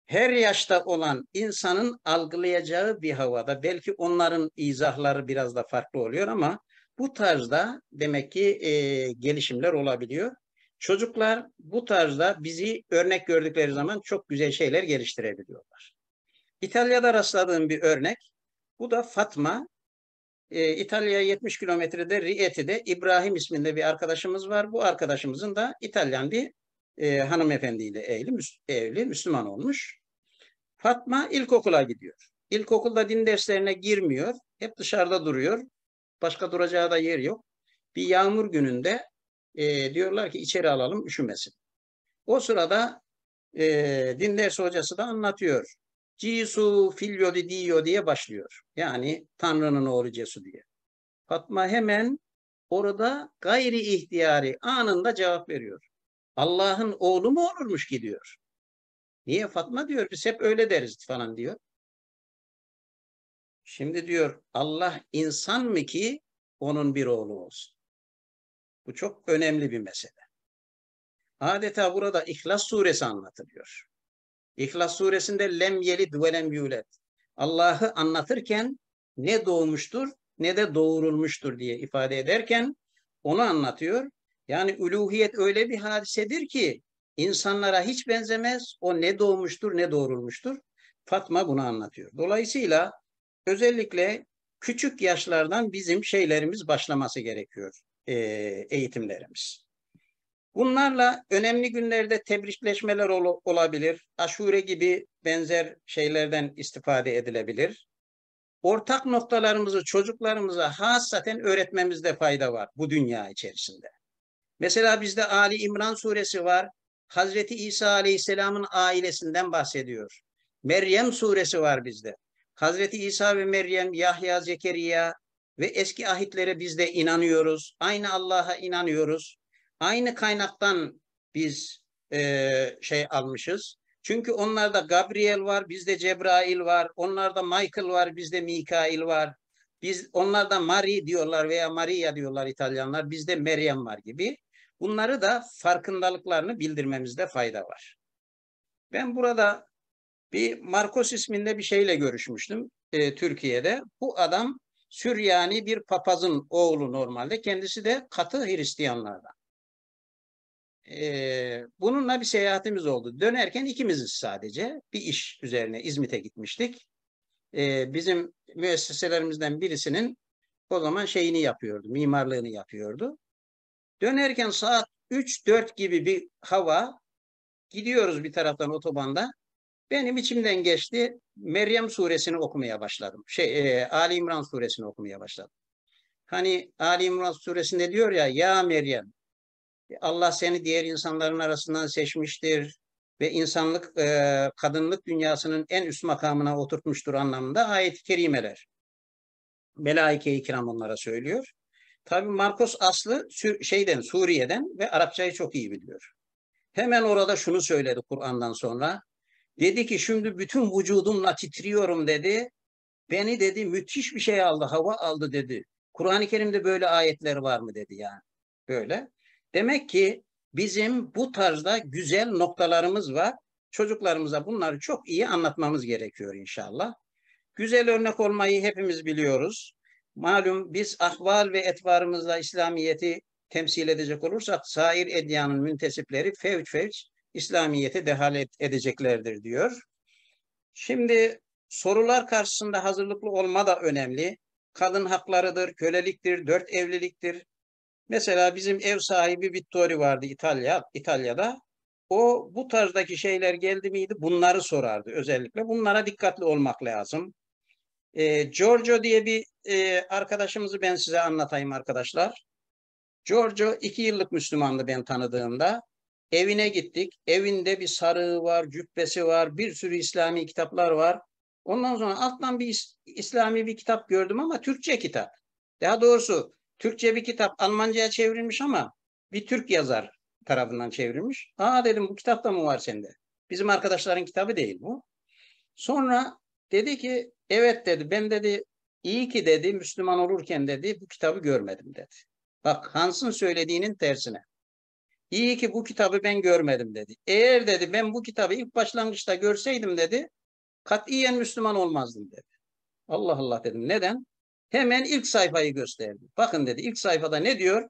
her yaşta olan insanın algılayacağı bir havada belki onların izahları biraz da farklı oluyor ama bu tarzda demek ki e, gelişimler olabiliyor. Çocuklar bu tarzda bizi örnek gördükleri zaman çok güzel şeyler geliştirebiliyorlar. İtalya'da rastladığım bir örnek. Bu da Fatma. E, İtalya'ya 70 kilometrede Rieti'de İbrahim isminde bir arkadaşımız var. Bu arkadaşımızın da İtalyan bir e, hanımefendiyle evli, evli, Müslüman olmuş. Fatma ilkokula gidiyor. İlkokulda din derslerine girmiyor. Hep dışarıda duruyor. Başka duracağı da yer yok. Bir yağmur gününde e, diyorlar ki içeri alalım üşümesin. O sırada e, din dersi hocası da anlatıyor. Cisu filyo di dio diye başlıyor. Yani Tanrı'nın oğlu Cesu diye. Fatma hemen orada gayri ihtiyari anında cevap veriyor. Allah'ın oğlu mu olurmuş ki diyor. Niye Fatma diyor biz hep öyle deriz falan diyor. Şimdi diyor Allah insan mı ki onun bir oğlu olsun. Bu çok önemli bir mesele. Adeta burada İhlas suresi anlatılıyor. İhlas suresinde lem yelid ve lem yulet. Allah'ı anlatırken ne doğmuştur ne de doğurulmuştur diye ifade ederken onu anlatıyor. Yani uluhiyet öyle bir hadisedir ki insanlara hiç benzemez. O ne doğmuştur ne doğurulmuştur. Fatma bunu anlatıyor. Dolayısıyla özellikle küçük yaşlardan bizim şeylerimiz başlaması gerekiyor. E, eğitimlerimiz. Bunlarla önemli günlerde tebrikleşmeler ol, olabilir. Aşure gibi benzer şeylerden istifade edilebilir. Ortak noktalarımızı çocuklarımıza hasaten öğretmemizde fayda var bu dünya içerisinde. Mesela bizde Ali İmran suresi var. Hazreti İsa Aleyhisselam'ın ailesinden bahsediyor. Meryem suresi var bizde. Hazreti İsa ve Meryem, Yahya, Zekeriya ve eski ahitlere biz de inanıyoruz. Aynı Allah'a inanıyoruz. Aynı kaynaktan biz e, şey almışız. Çünkü onlarda Gabriel var, bizde Cebrail var. Onlarda Michael var, bizde Mikail var. Biz onlarda Mari diyorlar veya Maria diyorlar İtalyanlar. Bizde Meryem var gibi. Bunları da farkındalıklarını bildirmemizde fayda var. Ben burada bir Marcos isminde bir şeyle görüşmüştüm e, Türkiye'de. Bu adam Süryani bir papazın oğlu normalde. Kendisi de katı Hristiyanlardan. Bununla bir seyahatimiz oldu. Dönerken ikimiziz sadece. Bir iş üzerine İzmit'e gitmiştik. Bizim müesseselerimizden birisinin o zaman şeyini yapıyordu, mimarlığını yapıyordu. Dönerken saat 3-4 gibi bir hava gidiyoruz bir taraftan otobanda. Benim içimden geçti. Meryem suresini okumaya başladım. Şey, e, Ali İmran suresini okumaya başladım. Hani Ali İmran suresinde diyor ya ya Meryem Allah seni diğer insanların arasından seçmiştir ve insanlık e, kadınlık dünyasının en üst makamına oturtmuştur anlamında ayet-i kerimeler. Melaike-i kiram onlara söylüyor. Tabi Marcos aslı şeyden Suriye'den ve Arapçayı çok iyi biliyor. Hemen orada şunu söyledi Kur'an'dan sonra. Dedi ki şimdi bütün vücudumla titriyorum dedi. Beni dedi müthiş bir şey aldı, hava aldı dedi. Kur'an-ı Kerim'de böyle ayetler var mı dedi yani. Böyle. Demek ki bizim bu tarzda güzel noktalarımız var. Çocuklarımıza bunları çok iyi anlatmamız gerekiyor inşallah. Güzel örnek olmayı hepimiz biliyoruz. Malum biz ahval ve etvarımızla İslamiyet'i temsil edecek olursak sair edyanın müntesipleri fevç fevç İslamiyet'i dehalet edeceklerdir diyor. Şimdi sorular karşısında hazırlıklı olma da önemli. Kadın haklarıdır, köleliktir, dört evliliktir. Mesela bizim ev sahibi Vittori vardı İtalya, İtalya'da. O bu tarzdaki şeyler geldi miydi bunları sorardı özellikle. Bunlara dikkatli olmak lazım. E, Giorgio diye bir e, arkadaşımızı ben size anlatayım arkadaşlar. Giorgio iki yıllık Müslümandı ben tanıdığımda. Evine gittik. Evinde bir sarığı var, cübbesi var, bir sürü İslami kitaplar var. Ondan sonra alttan bir İslami bir kitap gördüm ama Türkçe kitap. Daha doğrusu Türkçe bir kitap Almanca'ya çevrilmiş ama bir Türk yazar tarafından çevrilmiş. Aa dedim bu kitap da mı var sende? Bizim arkadaşların kitabı değil bu. Sonra dedi ki evet dedi ben dedi iyi ki dedi Müslüman olurken dedi bu kitabı görmedim dedi. Bak Hans'ın söylediğinin tersine. İyi ki bu kitabı ben görmedim dedi. Eğer dedi ben bu kitabı ilk başlangıçta görseydim dedi katiyen Müslüman olmazdım dedi. Allah Allah dedim. Neden? Hemen ilk sayfayı gösterdi. Bakın dedi ilk sayfada ne diyor?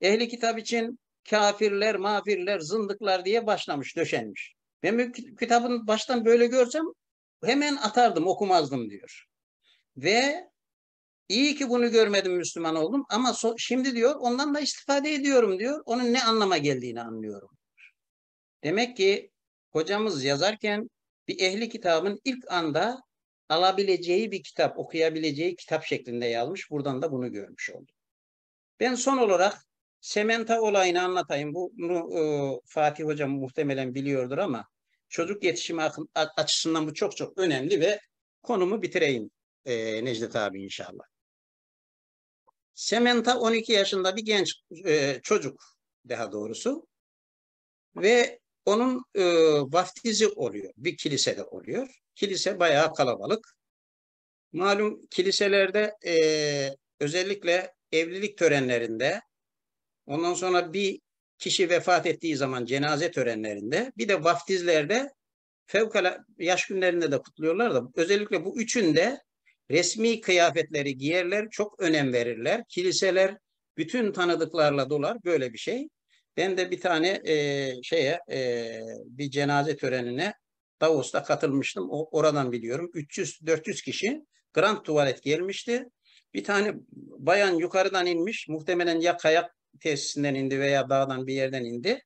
Ehli kitap için kafirler, mafirler, zındıklar diye başlamış, döşenmiş. Ben bu kitabın baştan böyle görsem hemen atardım, okumazdım diyor. Ve iyi ki bunu görmedim Müslüman oldum ama so şimdi diyor ondan da istifade ediyorum diyor. Onun ne anlama geldiğini anlıyorum. Demek ki hocamız yazarken bir ehli kitabın ilk anda alabileceği bir kitap, okuyabileceği kitap şeklinde yazmış. Buradan da bunu görmüş oldum. Ben son olarak sementa olayını anlatayım. Bunu e, Fatih Hocam muhtemelen biliyordur ama çocuk yetişimi açısından bu çok çok önemli ve konumu bitireyim e, Necdet abi inşallah. Sementa 12 yaşında bir genç e, çocuk daha doğrusu ve onun e, vaftizi oluyor. Bir kilisede oluyor. Kilise bayağı kalabalık. Malum kiliselerde e, özellikle evlilik törenlerinde ondan sonra bir kişi vefat ettiği zaman cenaze törenlerinde bir de vaftizlerde fevkalade yaş günlerinde de kutluyorlar da özellikle bu üçünde resmi kıyafetleri giyerler, çok önem verirler. Kiliseler bütün tanıdıklarla dolar böyle bir şey. Ben de bir tane e, şeye e, bir cenaze törenine Davos'ta katılmıştım. O, oradan biliyorum. 300-400 kişi Grand Tuvalet gelmişti. Bir tane bayan yukarıdan inmiş. Muhtemelen ya kayak tesisinden indi veya dağdan bir yerden indi.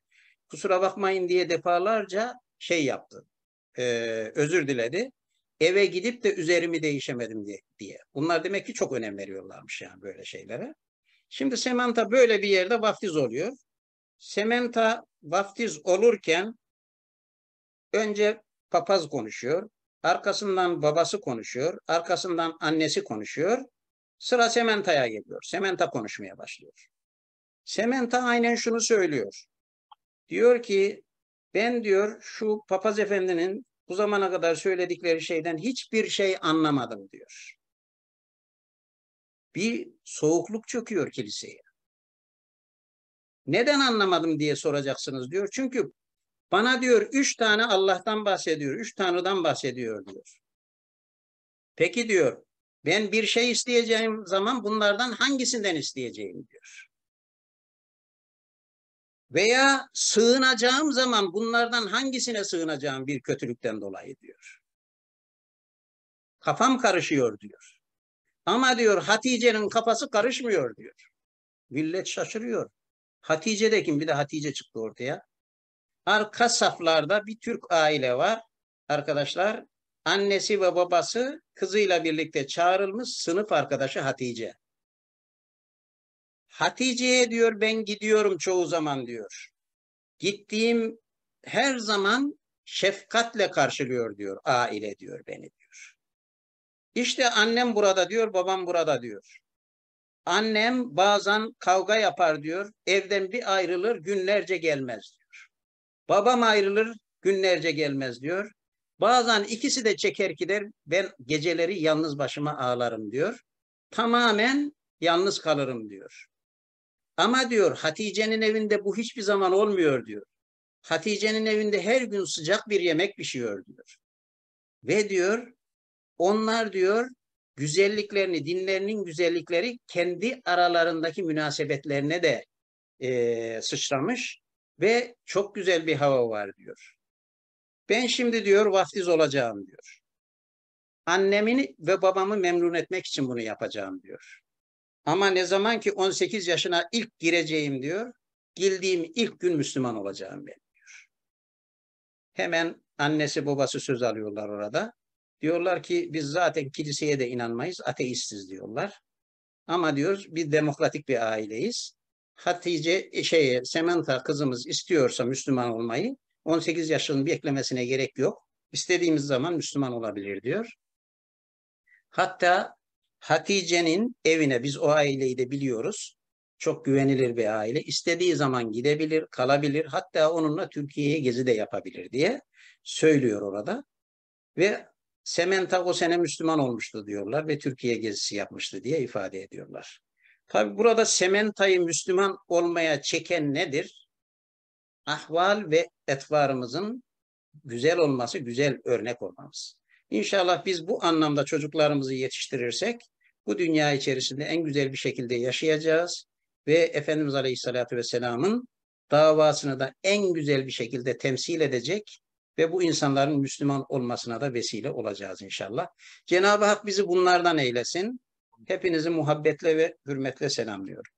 Kusura bakmayın diye defalarca şey yaptı. E, özür diledi. Eve gidip de üzerimi değişemedim diye, diye. Bunlar demek ki çok önem veriyorlarmış yani böyle şeylere. Şimdi Sementa böyle bir yerde vaftiz oluyor. Sementa vaftiz olurken önce papaz konuşuyor, arkasından babası konuşuyor, arkasından annesi konuşuyor. Sıra Sementa'ya geliyor. Sementa konuşmaya başlıyor. Sementa aynen şunu söylüyor. Diyor ki ben diyor şu papaz efendinin bu zamana kadar söyledikleri şeyden hiçbir şey anlamadım diyor. Bir soğukluk çöküyor kiliseye. Neden anlamadım diye soracaksınız diyor. Çünkü bana diyor üç tane Allah'tan bahsediyor, üç Tanrı'dan bahsediyor diyor. Peki diyor, Ben bir şey isteyeceğim zaman bunlardan hangisinden isteyeceğim diyor. Veya sığınacağım zaman bunlardan hangisine sığınacağım bir kötülükten dolayı diyor. Kafam karışıyor diyor. Ama diyor Hatice'nin kafası karışmıyor diyor. Millet şaşırıyor. Hatice de kim? Bir de Hatice çıktı ortaya. Arka saflarda bir Türk aile var. Arkadaşlar annesi ve babası kızıyla birlikte çağrılmış sınıf arkadaşı Hatice. Hatice'ye diyor ben gidiyorum çoğu zaman diyor. Gittiğim her zaman şefkatle karşılıyor diyor aile diyor beni diyor. İşte annem burada diyor, babam burada diyor. Annem bazen kavga yapar diyor, evden bir ayrılır, günlerce gelmez diyor. Babam ayrılır, günlerce gelmez diyor. Bazen ikisi de çeker gider, ben geceleri yalnız başıma ağlarım diyor. Tamamen yalnız kalırım diyor. Ama diyor Hatice'nin evinde bu hiçbir zaman olmuyor diyor. Hatice'nin evinde her gün sıcak bir yemek pişiyor diyor. Ve diyor onlar diyor güzelliklerini, dinlerinin güzellikleri kendi aralarındaki münasebetlerine de e, sıçramış ve çok güzel bir hava var diyor. Ben şimdi diyor vaftiz olacağım diyor. Annemi ve babamı memnun etmek için bunu yapacağım diyor. Ama ne zaman ki 18 yaşına ilk gireceğim diyor, girdiğim ilk gün Müslüman olacağım ben diyor. Hemen annesi babası söz alıyorlar orada. Diyorlar ki biz zaten kiliseye de inanmayız, ateistiz diyorlar. Ama diyoruz biz demokratik bir aileyiz. Hatice şey Sementa kızımız istiyorsa Müslüman olmayı 18 yaşının beklemesine gerek yok. İstediğimiz zaman Müslüman olabilir diyor. Hatta Hatice'nin evine biz o aileyi de biliyoruz. Çok güvenilir bir aile. İstediği zaman gidebilir, kalabilir. Hatta onunla Türkiye'ye gezi de yapabilir diye söylüyor orada. Ve Sementa o sene Müslüman olmuştu diyorlar ve Türkiye gezisi yapmıştı diye ifade ediyorlar. Tabi burada Sementa'yı Müslüman olmaya çeken nedir? Ahval ve etvarımızın güzel olması, güzel örnek olmamız. İnşallah biz bu anlamda çocuklarımızı yetiştirirsek bu dünya içerisinde en güzel bir şekilde yaşayacağız ve Efendimiz Aleyhisselatü Vesselam'ın davasını da en güzel bir şekilde temsil edecek ve bu insanların Müslüman olmasına da vesile olacağız inşallah. Cenab-ı Hak bizi bunlardan eylesin. Hepinizi muhabbetle ve hürmetle selamlıyorum.